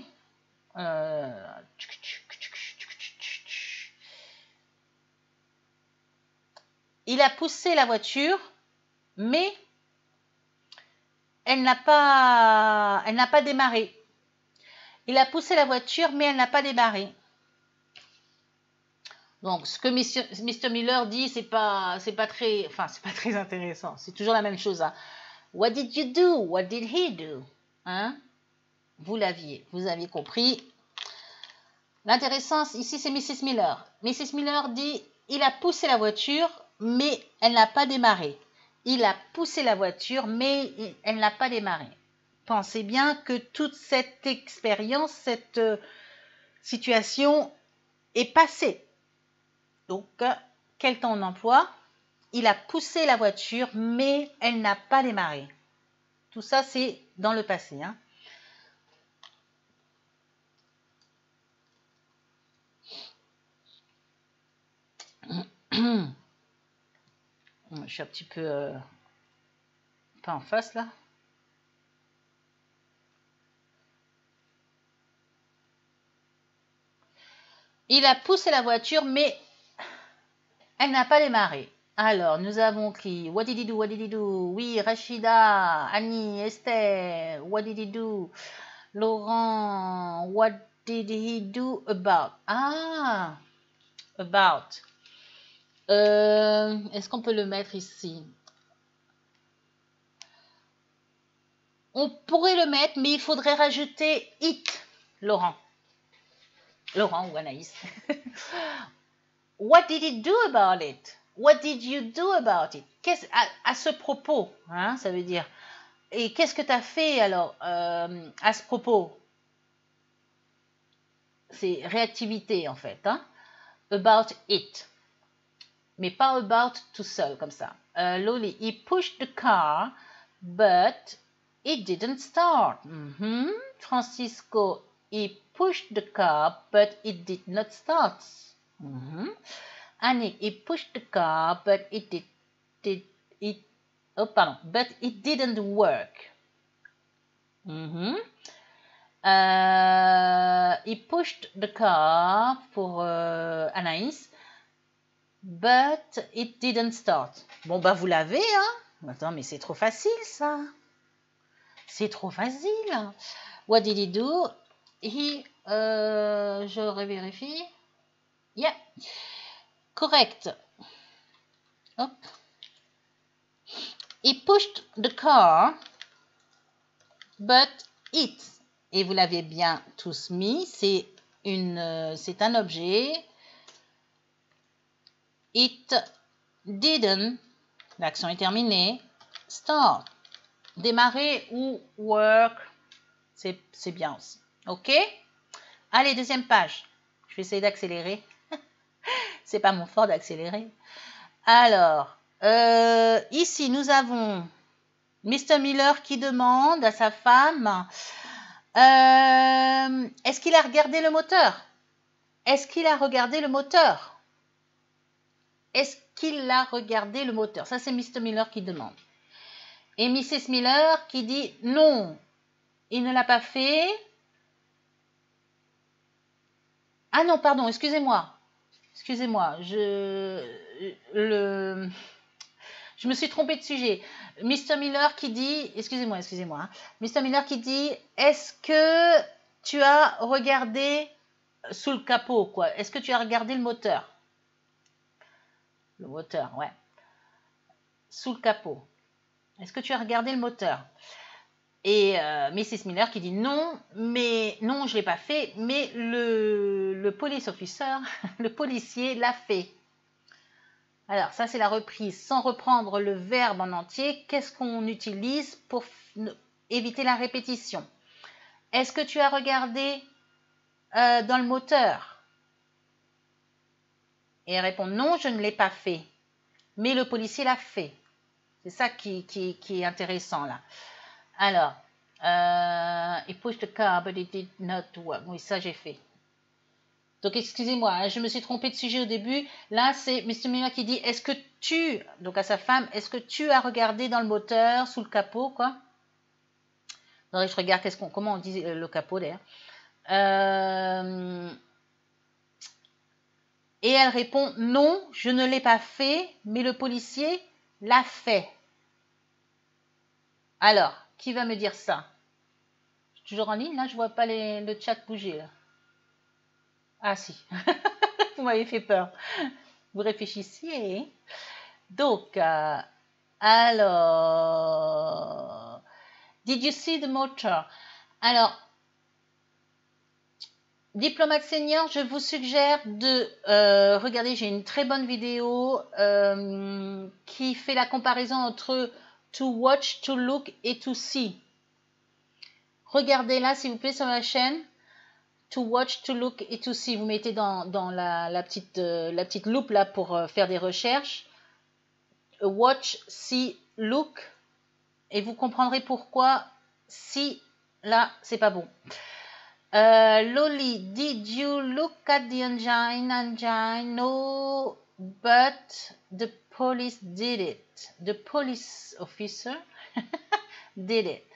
il a poussé la voiture, mais elle n'a pas, elle n'a pas démarré. Il a poussé la voiture, mais elle n'a pas démarré. Donc, ce que Mr. Miller dit, c'est pas, c'est pas très, enfin, c'est pas très intéressant. C'est toujours la même chose. Hein. What did you do? What did he do? Hein? Vous l'aviez, vous aviez compris. L'intéressant ici, c'est Mrs. Miller. Mrs. Miller dit il a poussé la voiture, mais elle n'a pas démarré. Il a poussé la voiture, mais elle n'a pas démarré. Pensez bien que toute cette expérience, cette euh, situation est passée. Donc, quel temps on emploie? Il a poussé la voiture, mais elle n'a pas démarré. Tout ça, c'est dans le passé. Hein. Je suis un petit peu euh, pas en face là. Il a poussé la voiture, mais elle n'a pas démarré. Alors, nous avons qui What did he do? What did he do? Oui, Rachida, Annie, Esther, what did he do? Laurent, what did he do about? Ah, about. Euh, est-ce qu'on peut le mettre ici? On pourrait le mettre, mais il faudrait rajouter it, Laurent. Laurent ou Anaïs. What did he do about it? What did you do about it? À, ce propos, hein, ça veut dire. Et qu'est-ce que tu as fait alors euh, à ce propos? C'est réactivité en fait. Hein? About it. Mais pas about tout seul comme ça. Euh, Loli, he pushed the car, but it didn't start. Mm -hmm. Francisco, he pushed the car, but it did not start. Mm -hmm. Annick, he pushed the car, but it did, did it, oh pardon, but it didn't work. Mm -hmm. uh, he pushed the car pour uh, Anaïs, but it didn't start. Bon, bah vous l'avez, hein Attends, mais c'est trop facile, ça. C'est trop facile. What did he do? He, uh, je revérifie. Yeah. Correct. Hop. He pushed the car, but it, et vous l'avez bien tous mis, c'est une, c'est un objet. It didn't, l'action est terminée, start. Démarrer ou work, c'est bien aussi. OK Allez, deuxième page. Je vais essayer d'accélérer. c'est pas mon fort d'accélérer. Alors, euh, ici, nous avons Mr. Miller qui demande à sa femme euh, Est-ce qu'il a regardé le moteur? Est-ce qu'il a regardé le moteur? Est-ce qu'il a regardé le moteur? Ça, c'est Mr. Miller qui demande. Et Mrs. Miller qui dit Non, il ne l'a pas fait. Ah non, pardon, excusez-moi. Excusez-moi, je, je me suis trompée de sujet. Mr. Miller qui dit, excusez-moi, excusez-moi, hein. Mr. Miller qui dit, est-ce que tu as regardé sous le capot, quoi? Est-ce que tu as regardé le moteur? Le moteur, ouais. Sous le capot. Est-ce que tu as regardé le moteur? Et euh, Mrs. Miller qui dit non, mais non, je ne l'ai pas fait, mais le, le police officer, le policier l'a fait. Alors, ça, c'est la reprise. Sans reprendre le verbe en entier, qu'est-ce qu'on utilise pour éviter la répétition? Est-ce que tu as regardé euh, dans le moteur? Et elle répond non, je ne l'ai pas fait. Mais le policier l'a fait. C'est ça qui, qui, qui est intéressant là. Alors, euh, il push the car, but it did not work. Oui, ça j'ai fait. Donc, excusez-moi, hein, je me suis trompée de sujet au début. Là, c'est Mr. Miller qui dit Est-ce que tu, donc à sa femme, est-ce que tu as regardé dans le moteur, sous le capot, quoi? Non, je regarde comment on dit euh, le capot d'ailleurs. Euh, et elle répond Non, je ne l'ai pas fait, mais le policier l'a fait. Alors, qui va me dire ça? Je suis toujours en ligne, là, je vois pas le chat bouger. Ah si, vous m'avez fait peur. Vous réfléchissiez. Donc, euh, alors, did you see the motor? Alors, diplomate senior, je vous suggère de euh, regarder, j'ai une très bonne vidéo euh, qui fait la comparaison entre to watch, to look et to see. Regardez là, s'il vous plaît, sur la chaîne. To watch, to look et to see. Vous mettez dans, la, petite, euh, la petite loupe là pour euh, faire des recherches. watch, see, look. Et vous comprendrez pourquoi si là, c'est pas bon. Euh, Loli, did you look at the engine? Engine, no, but the police did it. The police officer did it.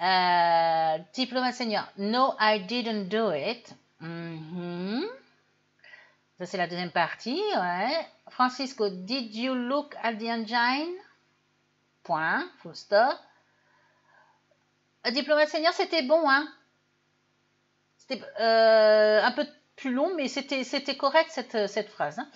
Euh, diplomate senior, no, I didn't do it. Mm-hmm. Ça, c'est la deuxième partie. Francisco, did you look at the engine? Point, full stop. Diplomate senior, c'était bon, hein. C'était euh, un peu plus long, mais c'était correct cette, cette phrase. Hein.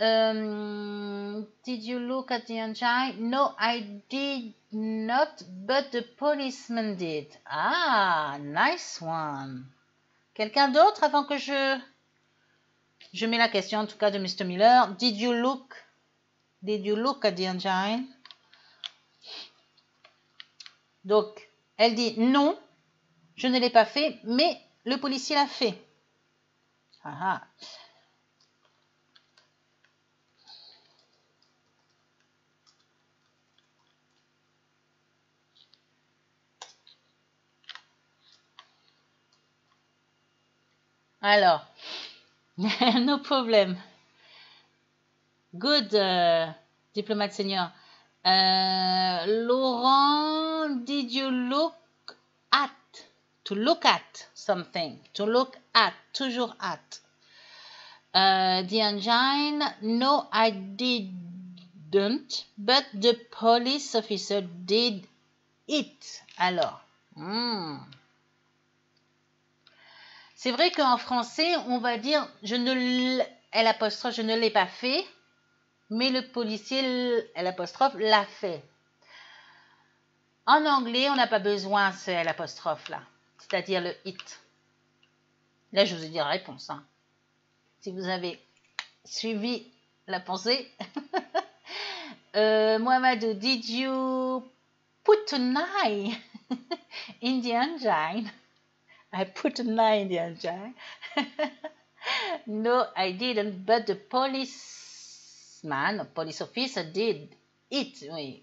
Um, did you look at the engine? No, I did not, but the policeman did. Ah, nice one. Quelqu'un d'autre avant que je je mets la question en tout cas de Mr. Miller. Did you look? Did you look at the engine? Donc, elle dit non, je ne l'ai pas fait, mais le policier l'a fait. Ah, ah. Alors, no problem. Good, uh, diplomate senior. Uh, Laurent, did you look at? To look at something? To look at. Toujours at. Uh, the engine. No, I didn't. But the police officer did it. Alors. Hmm. C'est vrai qu'en français, on va dire je ne l'apostrophe, je ne l'ai pas fait, mais le policier l'a fait. En anglais, on n'a pas besoin de ce l'apostrophe là, c'est-à-dire le it. Là, je vous ai dit la réponse. Hein. Si vous avez suivi la pensée. euh, Mohamedou, did you put an eye in the engine? I put a nine in the engine. no, I didn't, but the policeman, police officer did it. Oui.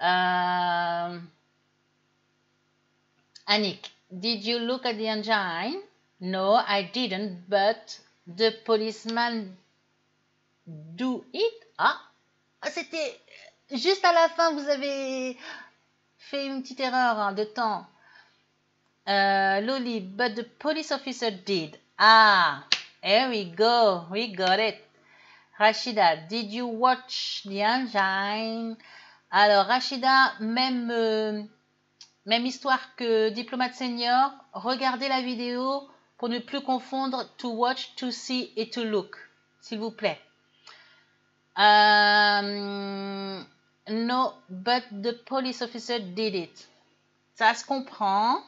Um, did you look at the engine? No, I didn't, but the policeman do it? Ah, c'était juste à la fin, vous avez fait une petite erreur hein, de temps. Uh, Luli, but the police officer did. Ah, here we go. We got it. Rachida, did you watch the engine? Alors, Rachida, même, euh, même histoire que Diplomate Senior. Regardez la vidéo pour ne plus confondre to watch, to see et to look. S'il vous plaît. Um, no, but the police officer did it. Ça se comprend.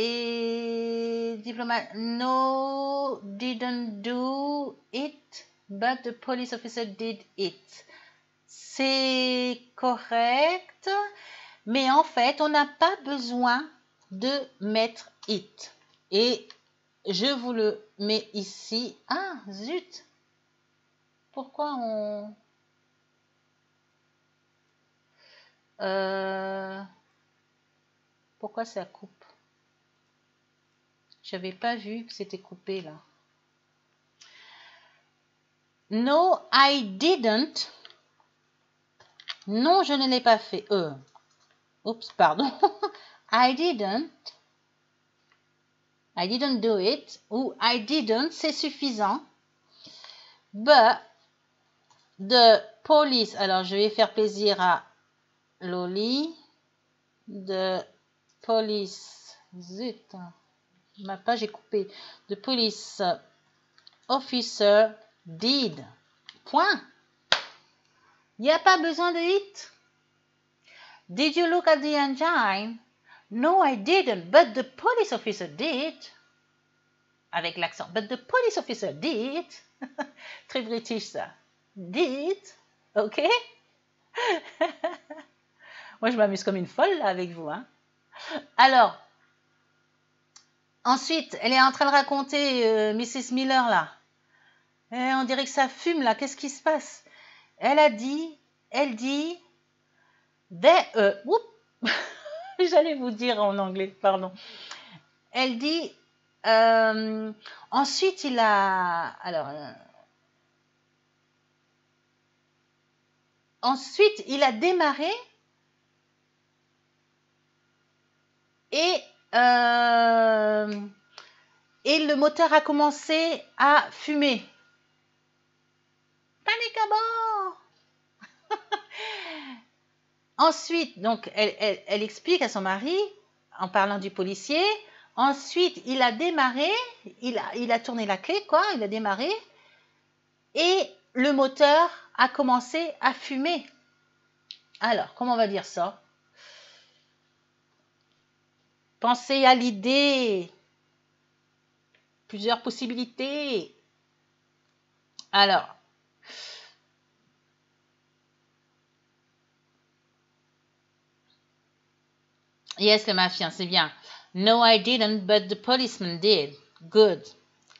Et diplomate, no, didn't do it, but the police officer did it. C'est correct, mais en fait, on n'a pas besoin de mettre it. Et je vous le mets ici. Ah, zut Pourquoi on... Euh, pourquoi ça coupe? J'avais pas vu que c'était coupé là. No, I didn't. Non, je ne l'ai pas fait. Euh. Oups, pardon. I didn't. I didn't do it. Ou I didn't, c'est suffisant. But the police. Alors, je vais faire plaisir à Loli. The police. Zut ma page est coupée. The police officer did. Point. Il n'y a pas besoin de it. Did you look at the engine? No, I didn't, but the police officer did. Avec l'accent. But the police officer did. Très british ça. Did. OK? Moi, je m'amuse comme une folle là, avec vous. Hein? Alors, Ensuite, elle est en train de raconter euh, Mrs. Miller là. Eh, on dirait que ça fume là. Qu'est-ce qui se passe? Elle a dit, elle dit, des, euh, j'allais vous dire en anglais, pardon. Elle dit, euh, ensuite il a, alors, ensuite il a démarré et euh, et le moteur a commencé à fumer. Panique à bord Ensuite, donc, elle, explique à son mari, en parlant du policier, ensuite, il a démarré, il a, il a tourné la clé, quoi, il a démarré, et le moteur a commencé à fumer. Alors, comment on va dire ça? Pensez à l'idée. Plusieurs possibilités. Alors, Yes, le mafia, c'est bien. No, I didn't, but the policeman did. Good.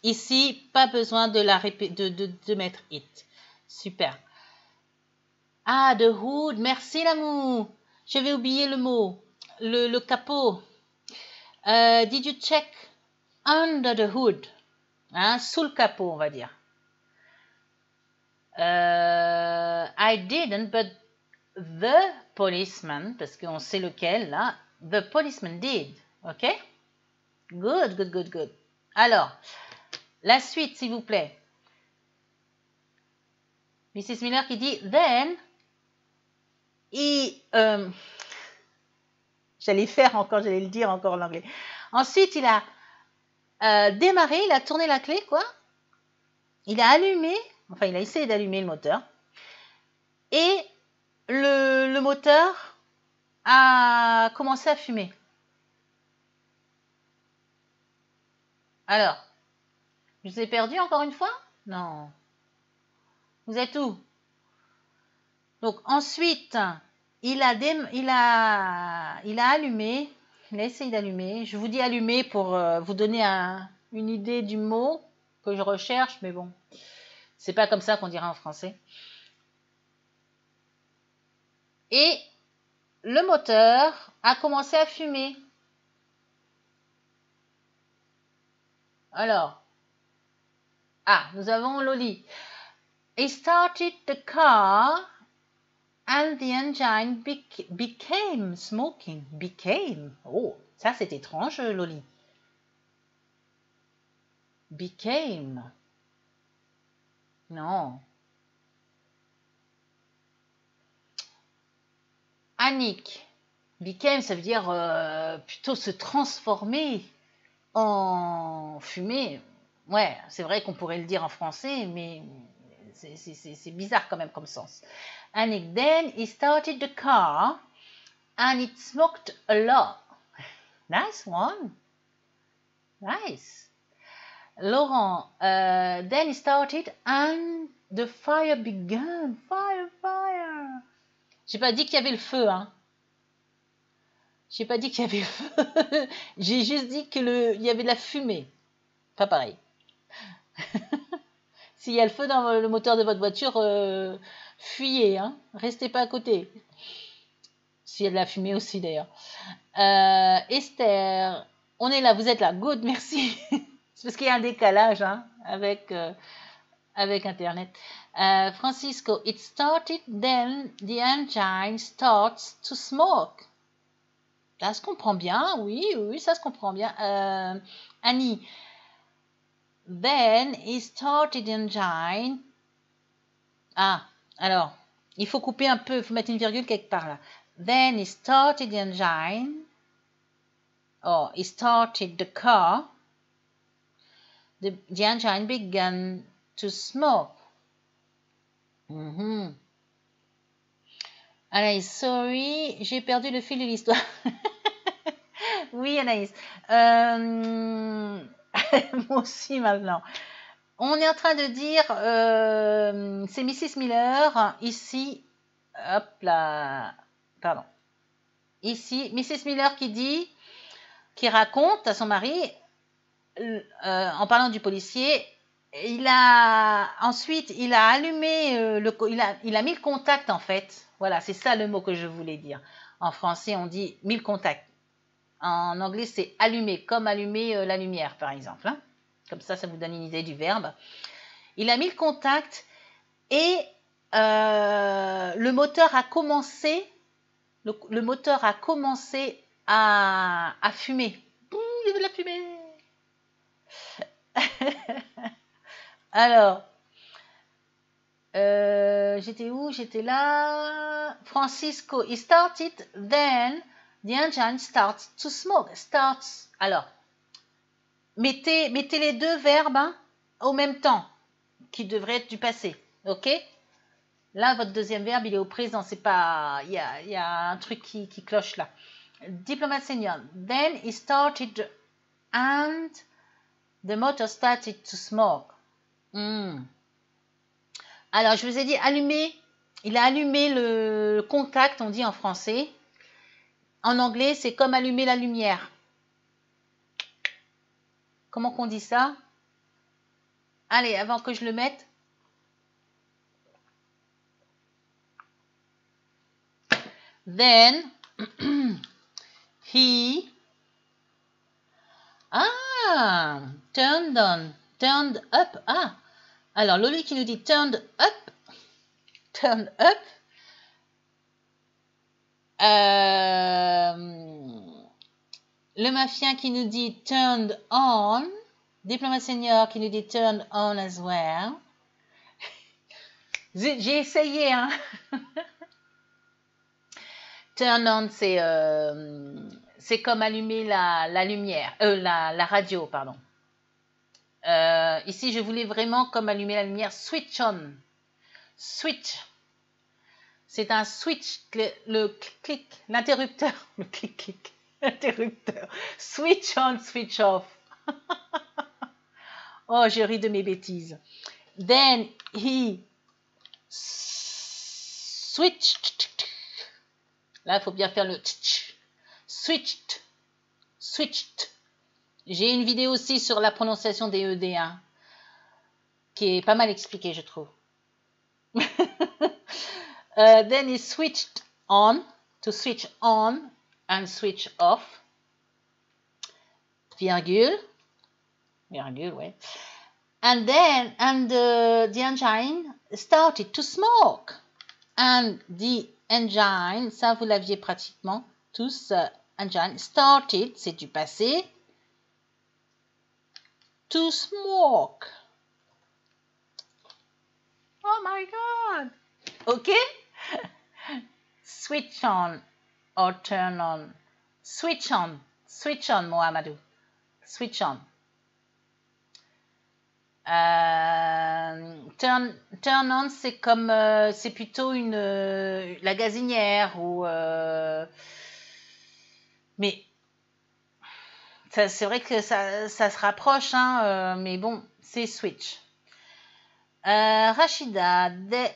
Ici, pas besoin de, la de, de mettre it. Super. Ah, the hood. Merci, l'amour. J'avais oublié le mot. Le, le capot. Uh, did you check under the hood? Hein, sous le capot, on va dire. Uh, I didn't, but the policeman, parce qu'on sait lequel, là, the policeman did. OK? Good, good, good, good. Alors, la suite, s'il vous plaît. Mrs. Miller qui dit Then, he. Euh, j'allais faire encore, j'allais le dire encore en anglais. Ensuite, il a euh, démarré, il a tourné la clé, quoi. Il a allumé, enfin, il a essayé d'allumer le moteur. Et le, le moteur a commencé à fumer. Alors, je vous ai perdu encore une fois? Non. Vous êtes où? Donc ensuite, il a, il, a, il a allumé, il a essayé d'allumer. Je vous dis allumer pour euh, vous donner une idée du mot que je recherche, mais bon, c'est pas comme ça qu'on dirait en français. Et le moteur a commencé à fumer. Alors, ah, nous avons Loli. He started the car and the engine became smoking. Became. Oh, ça c'est étrange, Loli. Became. Non. Annick. Became, ça veut dire euh, plutôt se transformer en fumée. Ouais, c'est vrai qu'on pourrait le dire en français, mais c'est bizarre quand même comme sens. Annick, then he started the car and it smoked a lot. Nice one. Nice. Laurent, uh, then he started and the fire began. Fire, fire. J'ai pas dit qu'il y avait le feu, hein. J'ai pas dit qu'il y avait le feu. J'ai juste dit que le, il y avait de la fumée. Pas pareil. S'il y a le feu dans le moteur de votre voiture, euh, fuyez, hein. Restez pas à côté. S'il y a de la fumée aussi d'ailleurs. Euh, Esther, on est là, vous êtes là. Good, merci. C'est parce qu'il y a un décalage hein, avec, euh, avec Internet. Francisco, it started then the engine starts to smoke. Ça se comprend bien, oui, oui, ça se comprend bien. Annie, then it started the engine. Ah, alors, il faut couper un peu, il faut mettre une virgule quelque part là. Then it started the engine. Oh, it started the car. The, engine began to smoke. Mm Anaïs, sorry, j'ai perdu le fil de l'histoire. oui, Anaïs. Euh, moi aussi maintenant. On est en train de dire, euh, c'est Mrs. Miller, ici, hop là, pardon. Ici, Mrs. Miller qui dit, qui raconte à son mari, euh, en parlant du policier, il a ensuite il a allumé euh, le il a, il a mis le contact en fait. Voilà, c'est ça le mot que je voulais dire. En français, on dit mille contacts. En anglais, c'est allumer, comme allumer euh, la lumière, par exemple. Hein. Comme ça, ça vous donne une idée du verbe. Il a mis le contact et euh, le moteur a commencé. Le, moteur a commencé à, fumer. il y avait de la fumée. Alors, euh, j'étais où? J'étais là. Francisco, he started, then the engine starts to smoke. Starts. Alors, mettez, mettez les deux verbes hein, au même temps, qui devraient être du passé. OK? Là, votre deuxième verbe, il est au présent. C'est pas. Il y a, y a, un truc qui, qui cloche là. Diplomate senior. Then he started and the motor started to smoke. Hmm. Alors, je vous ai dit allumer. Il a allumé le contact, on dit en français. En anglais, c'est comme allumer la lumière. Comment qu'on dit ça? Allez, avant que je le mette. Then, he... Ah, turned on, turned up. Ah, alors, Loli qui nous dit turned up. Turned up. Euh, le mafien qui nous dit turned on. Diplomate senior qui nous dit turned on as well. J'ai essayé, hein. Turn on, c'est euh, comme allumer la, la lumière, euh, la, la radio, pardon. Euh, ici, je voulais vraiment, comme allumer la lumière, switch on. Switch. C'est un switch, le clic, l'interrupteur, le clic, clic, l'interrupteur. Switch on, switch off. oh, je ris de mes bêtises. Then he switched. Là, il faut bien faire le switched, switched. J'ai une vidéo aussi sur la prononciation des ED, hein, qui est pas mal expliquée, je trouve. Uh, then he switched on, to switch on and switch off. Virgule. Virgule, ouais. And then, and uh, the engine started to smoke. And the engine, ça vous l'aviez pratiquement tous, uh, engine started, c'est du passé, to smoke. Oh my God. Okay? Switch on or turn on? Switch on. Switch on, Mohamedou. Switch on. Euh, turn, turn on, c'est comme, euh, c'est plutôt une, euh, la gazinière ou, mais c'est vrai que ça, se rapproche, hein, mais bon, c'est Switch. Euh, Rachida,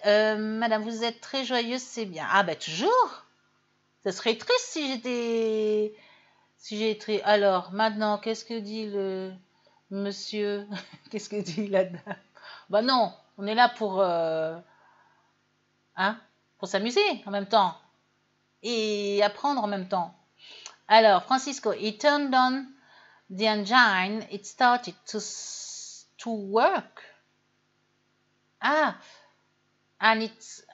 euh, Madame, vous êtes très joyeuse, c'est bien. Ah ben toujours. Ça serait triste si j'étais, si j'étais. Alors maintenant, qu'est-ce que dit le monsieur? Qu'est-ce que dit la dame? Bah non, on est là pour, hein, pour s'amuser en même temps et apprendre en même temps. Alors, Francisco, he turned on the engine, it started to, to work. Ah, and it's,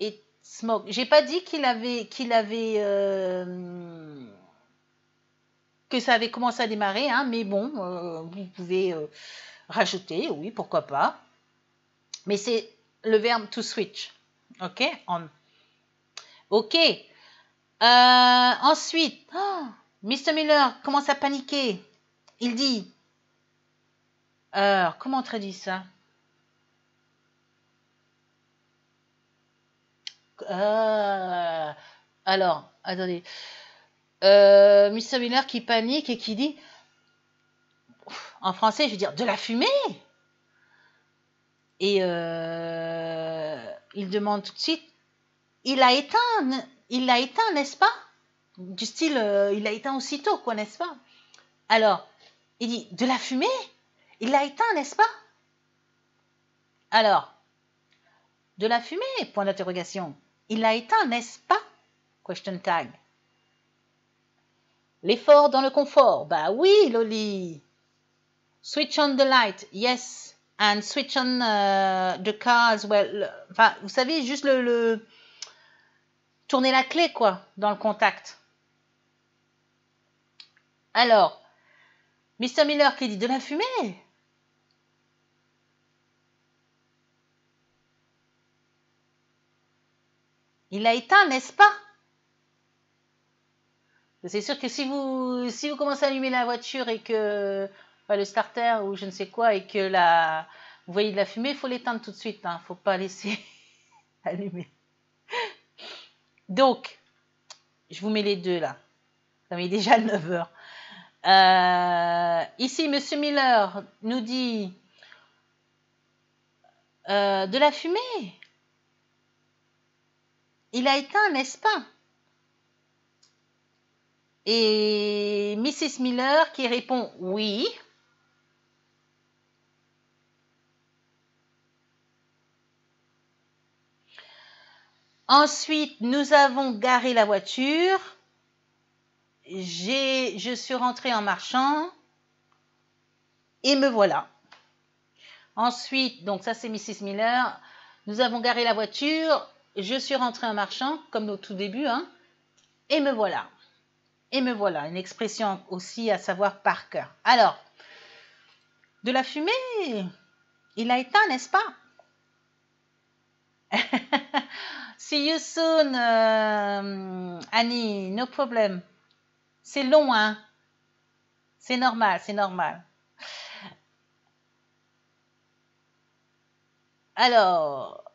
it smoked. J'ai pas dit qu'il avait, qu'il avait, euh, que ça avait commencé à démarrer, hein, mais bon, euh, vous pouvez euh, rajouter, oui, pourquoi pas. Mais c'est le verbe to switch. OK? On. OK. ensuite, oh, Mr. Miller commence à paniquer. Il dit, comment on traduit ça? Euh, Alors, attendez. Euh, Mr. Miller qui panique et qui dit, en français, je veux dire, de la fumée Et euh, il demande tout de suite, il a éteint, il l'a éteint, n'est-ce pas? Du style, il l'a éteint aussitôt, quoi, n'est-ce pas? Alors, il dit De la fumée? Il l'a éteint, n'est-ce pas? Alors, de la fumée, point d'interrogation. Il l'a éteint, n'est-ce pas? Question tag. L'effort dans le confort. Bah oui, Loli. Switch on the light. Yes. And switch on uh, the car as well. Enfin, vous savez, juste le, le... Tourner la clé, quoi, dans le contact. Alors, Mr. Miller qui dit de la fumée? Il a éteint, n'est-ce pas? C'est sûr que si vous, si vous commencez à allumer la voiture et que le starter ou je ne sais quoi et que la, vous voyez de la fumée, il faut l'éteindre tout de suite. Il hein. ne faut pas laisser allumer. Donc, je vous mets les deux là. Ça est déjà 9 heures. Euh, ici, Monsieur Miller nous dit euh, de la fumée? Il a éteint, n'est-ce pas? Et Mrs. Miller qui répond oui. Ensuite, nous avons garé la voiture. je suis rentrée en marchant et me voilà. Ensuite, donc ça c'est Mrs. Miller. Nous avons garé la voiture je suis rentrée en marchant, comme au tout début, hein, et me voilà. Et me voilà, une expression aussi à savoir par cœur. Alors, de la fumée, il a éteint, n'est-ce pas? See you soon, euh, Annie, no problem. C'est long, hein? C'est normal, c'est normal. Alors,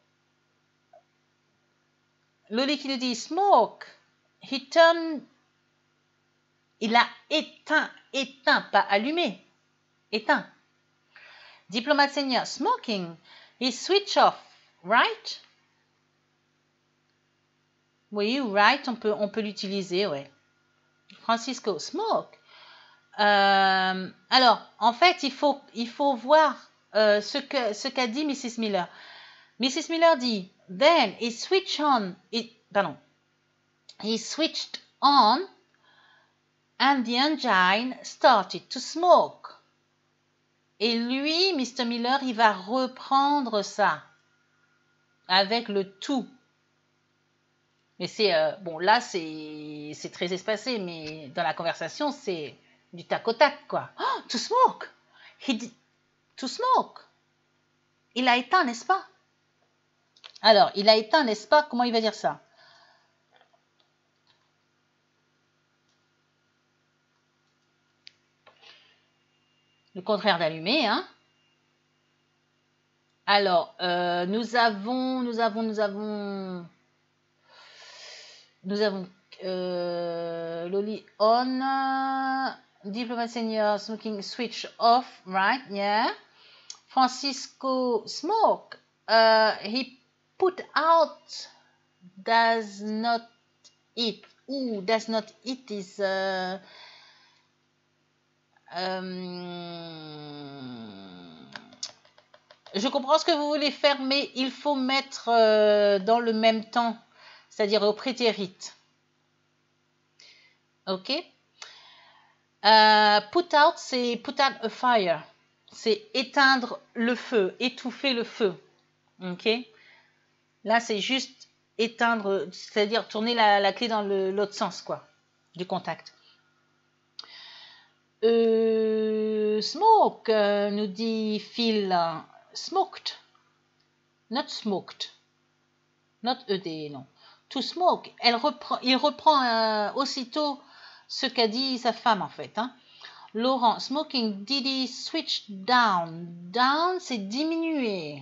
Loli qui nous dit smoke. He turned. Il a éteint, éteint, pas allumé. Éteint. Diplomate senior, smoking. He switch off, right? Oui, right, on peut, l'utiliser, ouais. Francisco, smoke. Euh, alors, en fait, il faut, il faut voir euh, ce qu'a dit Mrs. Miller. Mrs. Miller dit Then he switched on, it, pardon, he switched on and the engine started to smoke. Et lui, Mr. Miller, il va reprendre ça avec le tout. Mais c'est euh, bon là c'est très espacé, mais dans la conversation c'est du tac au tac quoi. Oh, to smoke, he did, to smoke. Il a éteint, n'est-ce pas? Alors, il a éteint, n'est-ce pas? Comment il va dire ça? Le contraire d'allumer, hein? Alors, euh, nous avons, nous avons, nous avons, nous avons euh, Loli on, Diplomat Senior Smoking Switch off, right? Yeah. Francisco Smoke. Uh, he put out does not eat. Ou does not eat is. Uh, um, je comprends ce que vous voulez faire, mais il faut mettre euh, dans le même temps, c'est-à-dire au prétérite. Ok? Euh, Put out, c'est put out a fire. C'est éteindre le feu, étouffer le feu. Ok? Là, c'est juste éteindre, c'est-à-dire tourner la, clé dans l'autre sens, quoi, du contact. Euh, smoke, euh, nous dit Phil. Smoked. Not smoked. Not ED, non. To smoke. Il reprend euh, aussitôt ce qu'a dit sa femme, en fait. Hein. Laurent, smoking, did he switch down? Down, c'est diminuer.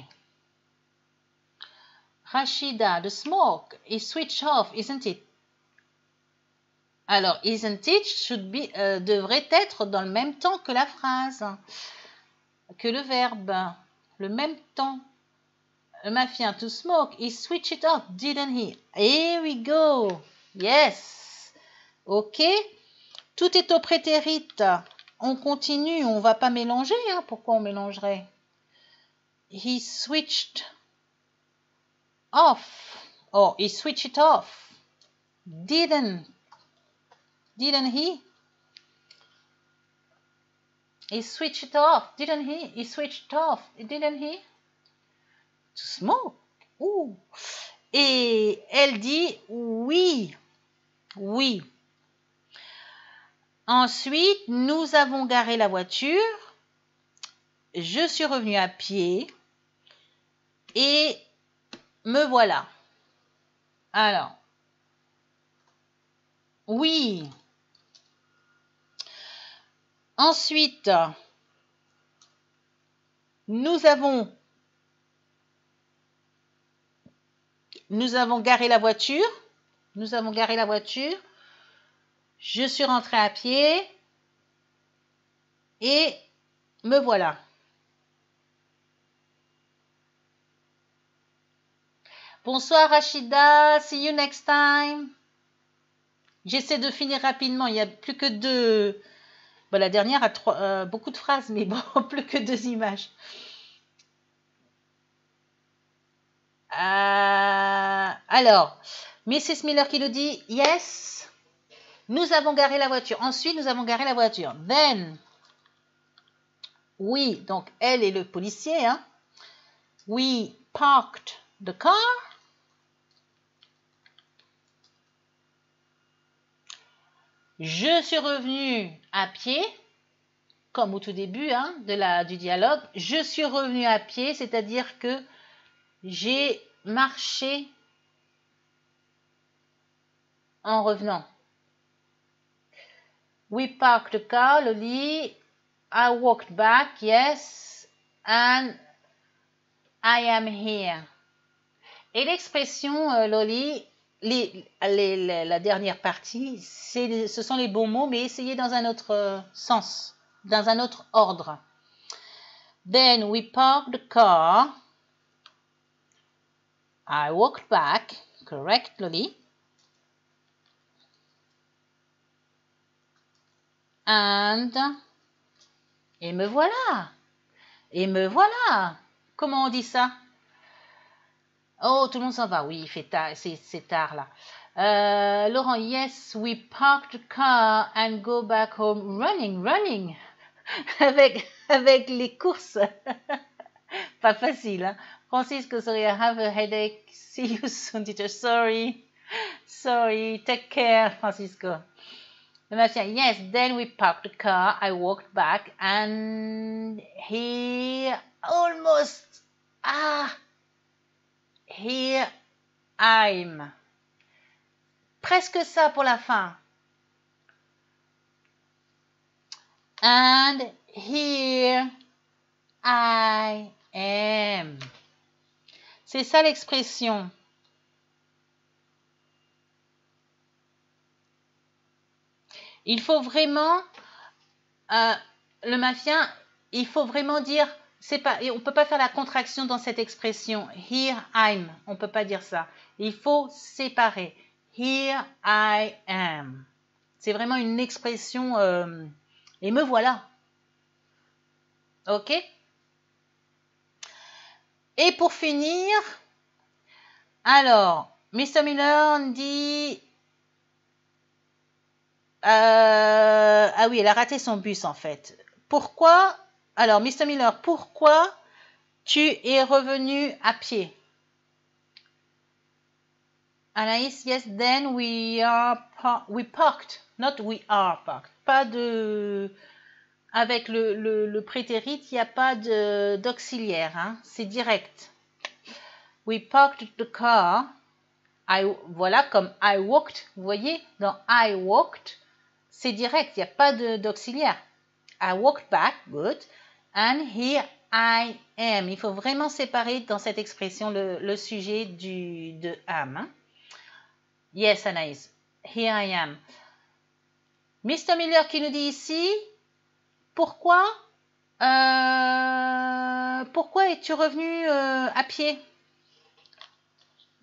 Rashida, the smoke is switched off, isn't it? Alors, isn't it should be, euh, devrait être dans le même temps que la phrase, que le verbe, le même temps. Le mafia to smoke, he switched it off, didn't he? Here we go. Yes. OK. Tout est au prétérite. On continue, on va pas mélanger. Hein. Pourquoi on mélangerait? He switched off. Or he switched it off. Didn't. Didn't he? He switched it off, didn't he? He switched off, didn't he? To smoke. Ouh. Et elle dit oui, oui. Ensuite, nous avons garé la voiture. Je suis revenue à pied. Et me voilà. Alors, oui. Ensuite, nous avons nous avons garé la voiture. Nous avons garé la voiture. Je suis rentrée à pied et me voilà. Bonsoir Rachida, see you next time. J'essaie de finir rapidement, il n'y a plus que deux. Bon, la dernière a euh, beaucoup de phrases, mais bon, plus que deux images. Euh, alors, Mrs. Miller qui nous dit Yes, nous avons garé la voiture. Ensuite, nous avons garé la voiture. Then, oui, donc elle et le policier, hein, we parked the car. Je suis revenu à pied, comme au tout début hein, de du dialogue. Je suis revenu à pied, c'est-à-dire que j'ai marché en revenant. We parked the car, Loli. I walked back, yes. And I am here. Et l'expression, euh, Loli, la dernière partie, ce sont les bons mots, mais essayez dans un autre euh, sens, dans un autre ordre. Then we parked the car. I walked back, correct, Loli? And, et me voilà. Et me voilà. Comment on dit ça? Oh, tout le monde s'en va. Oui, il fait tard, c'est tard là. Euh, Laurent, yes, we parked the car and go back home running, running. avec, avec les courses. Pas facile, hein? Francisco, sorry, I have a headache. See you soon, teacher. Sorry. Sorry. Take care, Francisco. Sebastian, yes, then we parked the car. I walked back and he almost, ah, Here I'm. Presque ça pour la fin. And here I am. C'est ça l'expression. Il faut vraiment, euh, le mafia, il faut vraiment dire on peut pas faire la contraction dans cette expression. Here I'm. On peut pas dire ça. Il faut séparer. Here I am. C'est vraiment une expression. Euh, et me voilà. Ok? Et pour finir, alors, Mr. Miller dit. Euh, ah oui, elle a raté son bus en fait. Pourquoi alors, Mr. Miller, pourquoi tu es revenu à pied? Anaïs, yes, then we are we parked, not we are parked. Pas de avec le, le, prétérit, il n'y a pas d'auxiliaire, hein? c'est direct. We parked the car. I, voilà, comme I walked, vous voyez, dans I walked, c'est direct, il n'y a pas d'auxiliaire. I walked back, good. And here I am. Il faut vraiment séparer dans cette expression le, sujet du, de am. Hein. Yes, Anaïs. Here I am. Mr. Miller qui nous dit ici, pourquoi, euh, pourquoi es-tu revenu euh, à pied?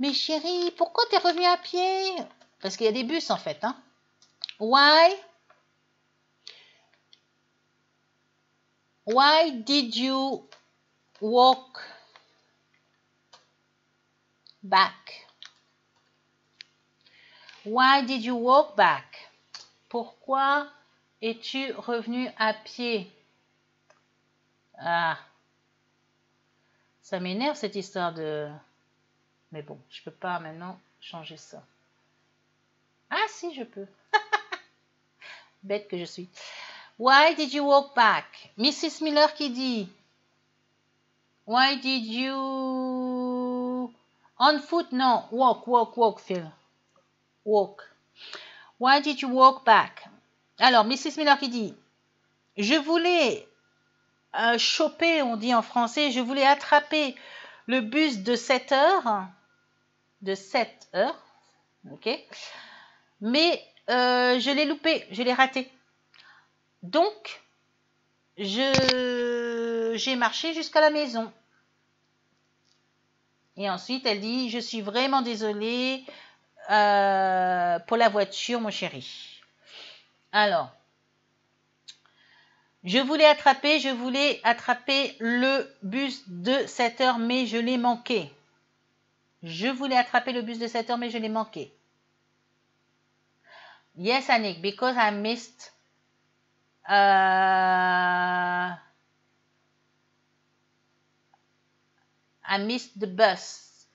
Mais chérie, pourquoi tu es revenu à pied? Parce qu'il y a des bus en fait. Hein? Why Why did you walk back? Why did you walk back? Pourquoi es-tu revenu à pied? Ah, ça m'énerve cette histoire de... Mais bon, je peux pas maintenant changer ça. Ah si, je peux. Bête que je suis. Why did you walk back? Mrs. Miller qui dit. Why did you... On foot? Non. Walk, walk, walk, Phil. Walk. Why did you walk back? Alors, Mrs. Miller qui dit. Je voulais euh, choper, on dit en français, je voulais attraper le bus de 7 heures. De 7 heures. OK mais euh, je l'ai loupé, je l'ai raté. Donc, j'ai marché jusqu'à la maison. Et ensuite, elle dit, je suis vraiment désolée euh, pour la voiture, mon chéri. Alors, je voulais attraper, je voulais attraper le bus de 7 heures, mais je l'ai manqué. Je voulais attraper le bus de 7 heures, mais je l'ai manqué. Yes, Anik, because I missed uh, I missed the bus.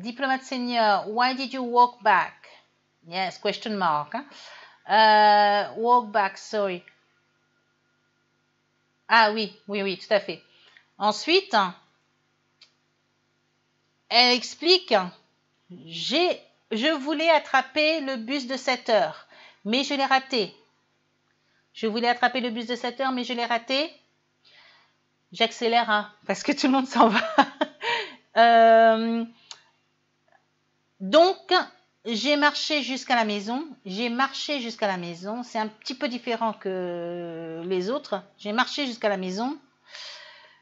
Diplomat senior, why did you walk back? Yes, question mark. Uh, walk back, sorry. Ah oui, oui, oui, tout à fait. Ensuite, elle explique, j'ai, je voulais attraper le bus de 7 heures, mais je l'ai raté. Je voulais attraper le bus de 7 heures, mais je l'ai raté. J'accélère, hein, parce que tout le monde s'en va. Euh, donc, j'ai marché jusqu'à la maison. J'ai marché jusqu'à la maison. C'est un petit peu différent que les autres. J'ai marché jusqu'à la maison.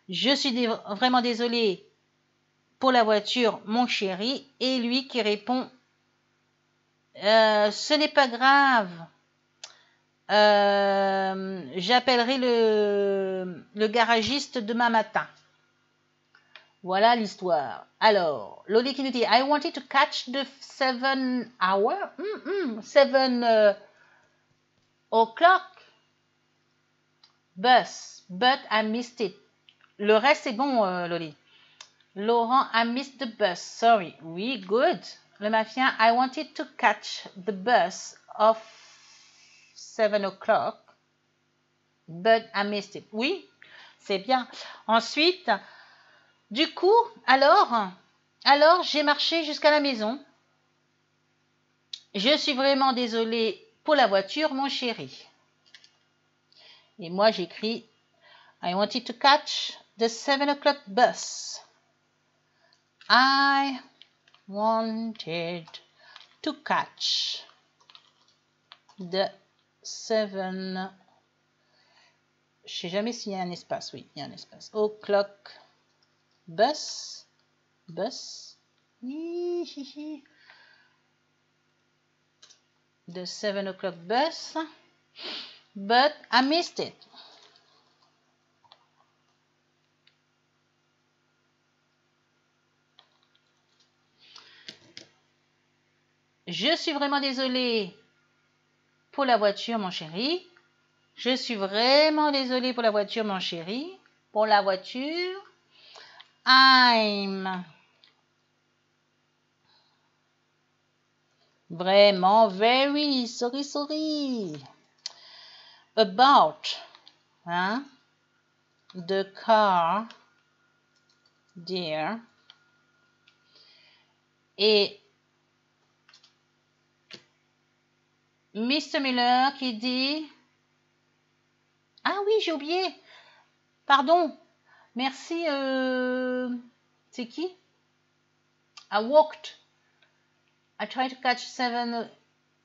Je suis vraiment désolée pour la voiture, mon chéri. Et lui qui répond, euh, ce n'est pas grave. Euh, j'appellerai le, garagiste demain matin. Voilà l'histoire. Alors, Loli qui nous dit, I wanted to catch the seven hour, mm -mm, seven uh, o'clock bus, but I missed it. Le reste c'est bon, euh, Loli. Laurent, I missed the bus. Sorry. Oui, good. Le mafia, I wanted to catch the bus of seven o'clock, but I missed it. Oui, c'est bien. Ensuite, du coup, alors, alors j'ai marché jusqu'à la maison. Je suis vraiment désolée pour la voiture, mon chéri. Et moi, j'écris I wanted to catch the 7 o'clock bus. I wanted to catch the 7 je sais jamais s'il y a un espace. Oui, il y a un espace. O'clock bus, bus, the seven o'clock bus, but I missed it. Je suis vraiment désolée pour la voiture, mon chéri. Je suis vraiment désolée pour la voiture, mon chéri. Pour la voiture. I'm. Vraiment, very, sorry, sorry. About, hein? The car, dear. Et Mr. Miller qui dit Ah oui, j'ai oublié. Pardon, Merci. Euh... C'est qui? I walked. I tried to catch 7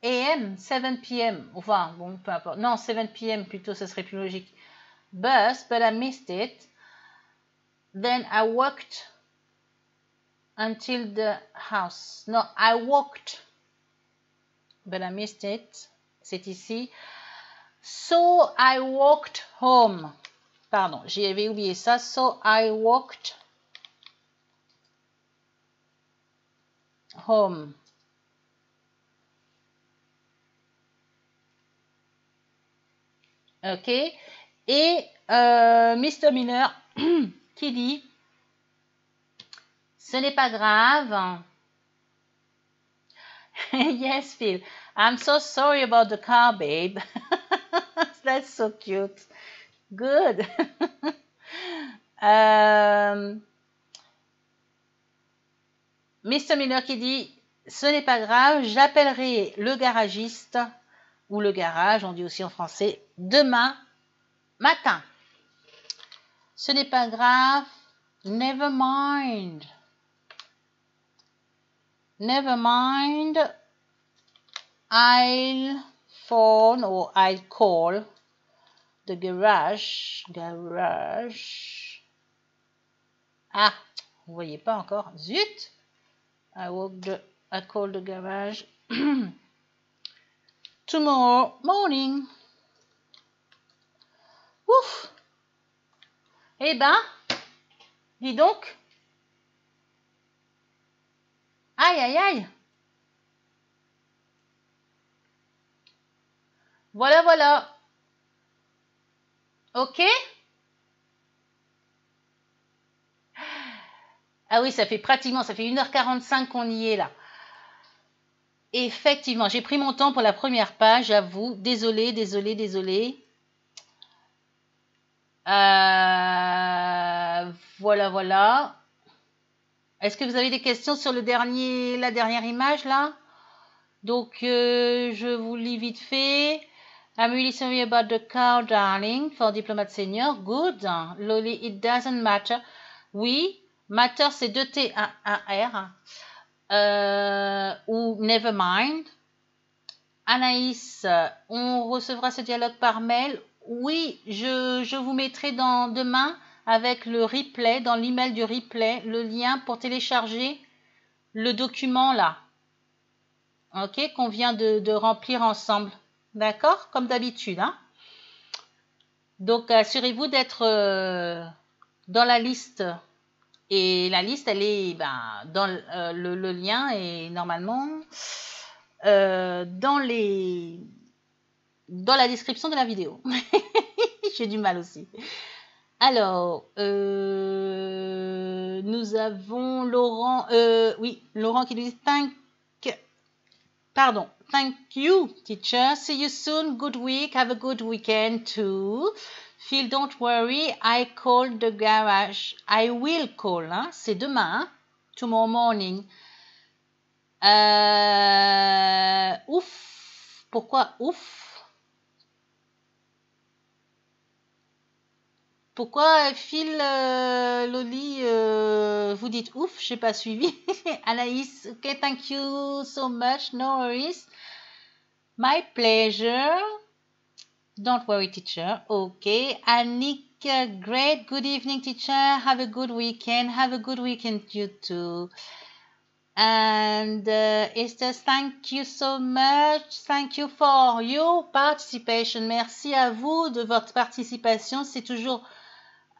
a.m. 7 p.m. Enfin, bon, peu importe. Non, 7 p.m. plutôt, ça serait plus logique. Bus, but I missed it. Then I walked until the house. No, I walked, but I missed it. c'est ici. So I walked home. Pardon, j'avais oublié ça. So I walked home. Ok. Et euh, Mr. Miller qui dit Ce n'est pas grave. yes, Phil. I'm so sorry about the car, babe. That's so cute. Good. um, Mr. Miller qui dit Ce n'est pas grave, j'appellerai le garagiste ou le garage, on dit aussi en français, demain matin. Ce n'est pas grave, never mind. Never mind, I'll phone or I'll call the garage. Garage. Ah, vous voyez pas encore. Zut! I walk the, I call the garage tomorrow morning. Ouf! Eh ben, dis donc. Aïe, aïe, aïe. Voilà, voilà. OK Ah oui, ça fait pratiquement, ça fait 1h45 qu'on y est là. Effectivement, j'ai pris mon temps pour la première page, j'avoue. Désolé, désolé, désolé. Euh, voilà, voilà. Est-ce que vous avez des questions sur la dernière image là? Donc, euh, je vous lis vite fait. I'm really sorry about the car, darling, for Diplomat Senior. Good. Lolly, it doesn't matter. Oui, matter c'est 2T, 1 R. Euh, ou never mind. Anaïs, on recevra ce dialogue par mail. Oui, je, je vous mettrai dans demain avec le replay, dans l'email du replay, le lien pour télécharger le document là. OK, qu'on vient de, remplir ensemble. D'accord Comme d'habitude. Hein Donc, assurez-vous d'être euh, dans la liste. Et la liste, elle est ben, dans euh, le, lien et normalement euh, dans les dans la description de la vidéo. J'ai du mal aussi. Alors, nous avons Laurent, oui, Laurent qui nous dit pardon, thank you, teacher. See you soon. Good week. Have a good weekend too. Phil, don't worry. I called the garage. I will call. Hein? C'est demain. Tomorrow morning. Euh, ouf. Pourquoi ouf? Pourquoi Phil, euh, Loli, euh, vous dites ouf, je n'ai pas suivi. Anaïs, ok, thank you so much, no worries. My pleasure. Don't worry, teacher. Okay. Annick, great. Good evening, teacher. Have a good weekend. Have a good weekend, you too. And uh, Esther, thank you so much. Thank you for your participation. Merci à vous de votre participation. C'est toujours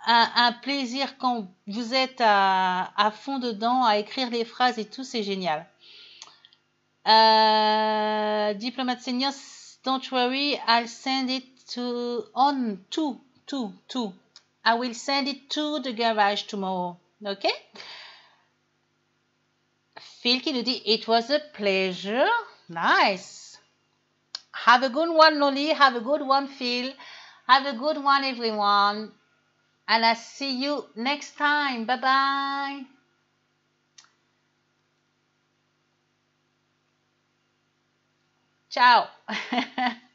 un, plaisir quand vous êtes à, fond dedans, à écrire les phrases et tout, c'est génial. Euh, Diplomate senior, don't worry, I'll send it to on to to to. I will send it to the garage tomorrow. Okay? Phil qui nous dit It was a pleasure. Nice. Have a good one, Noli. Have a good one, Phil. Have a good one, everyone. And I'll see you next time. Bye bye. Ciao.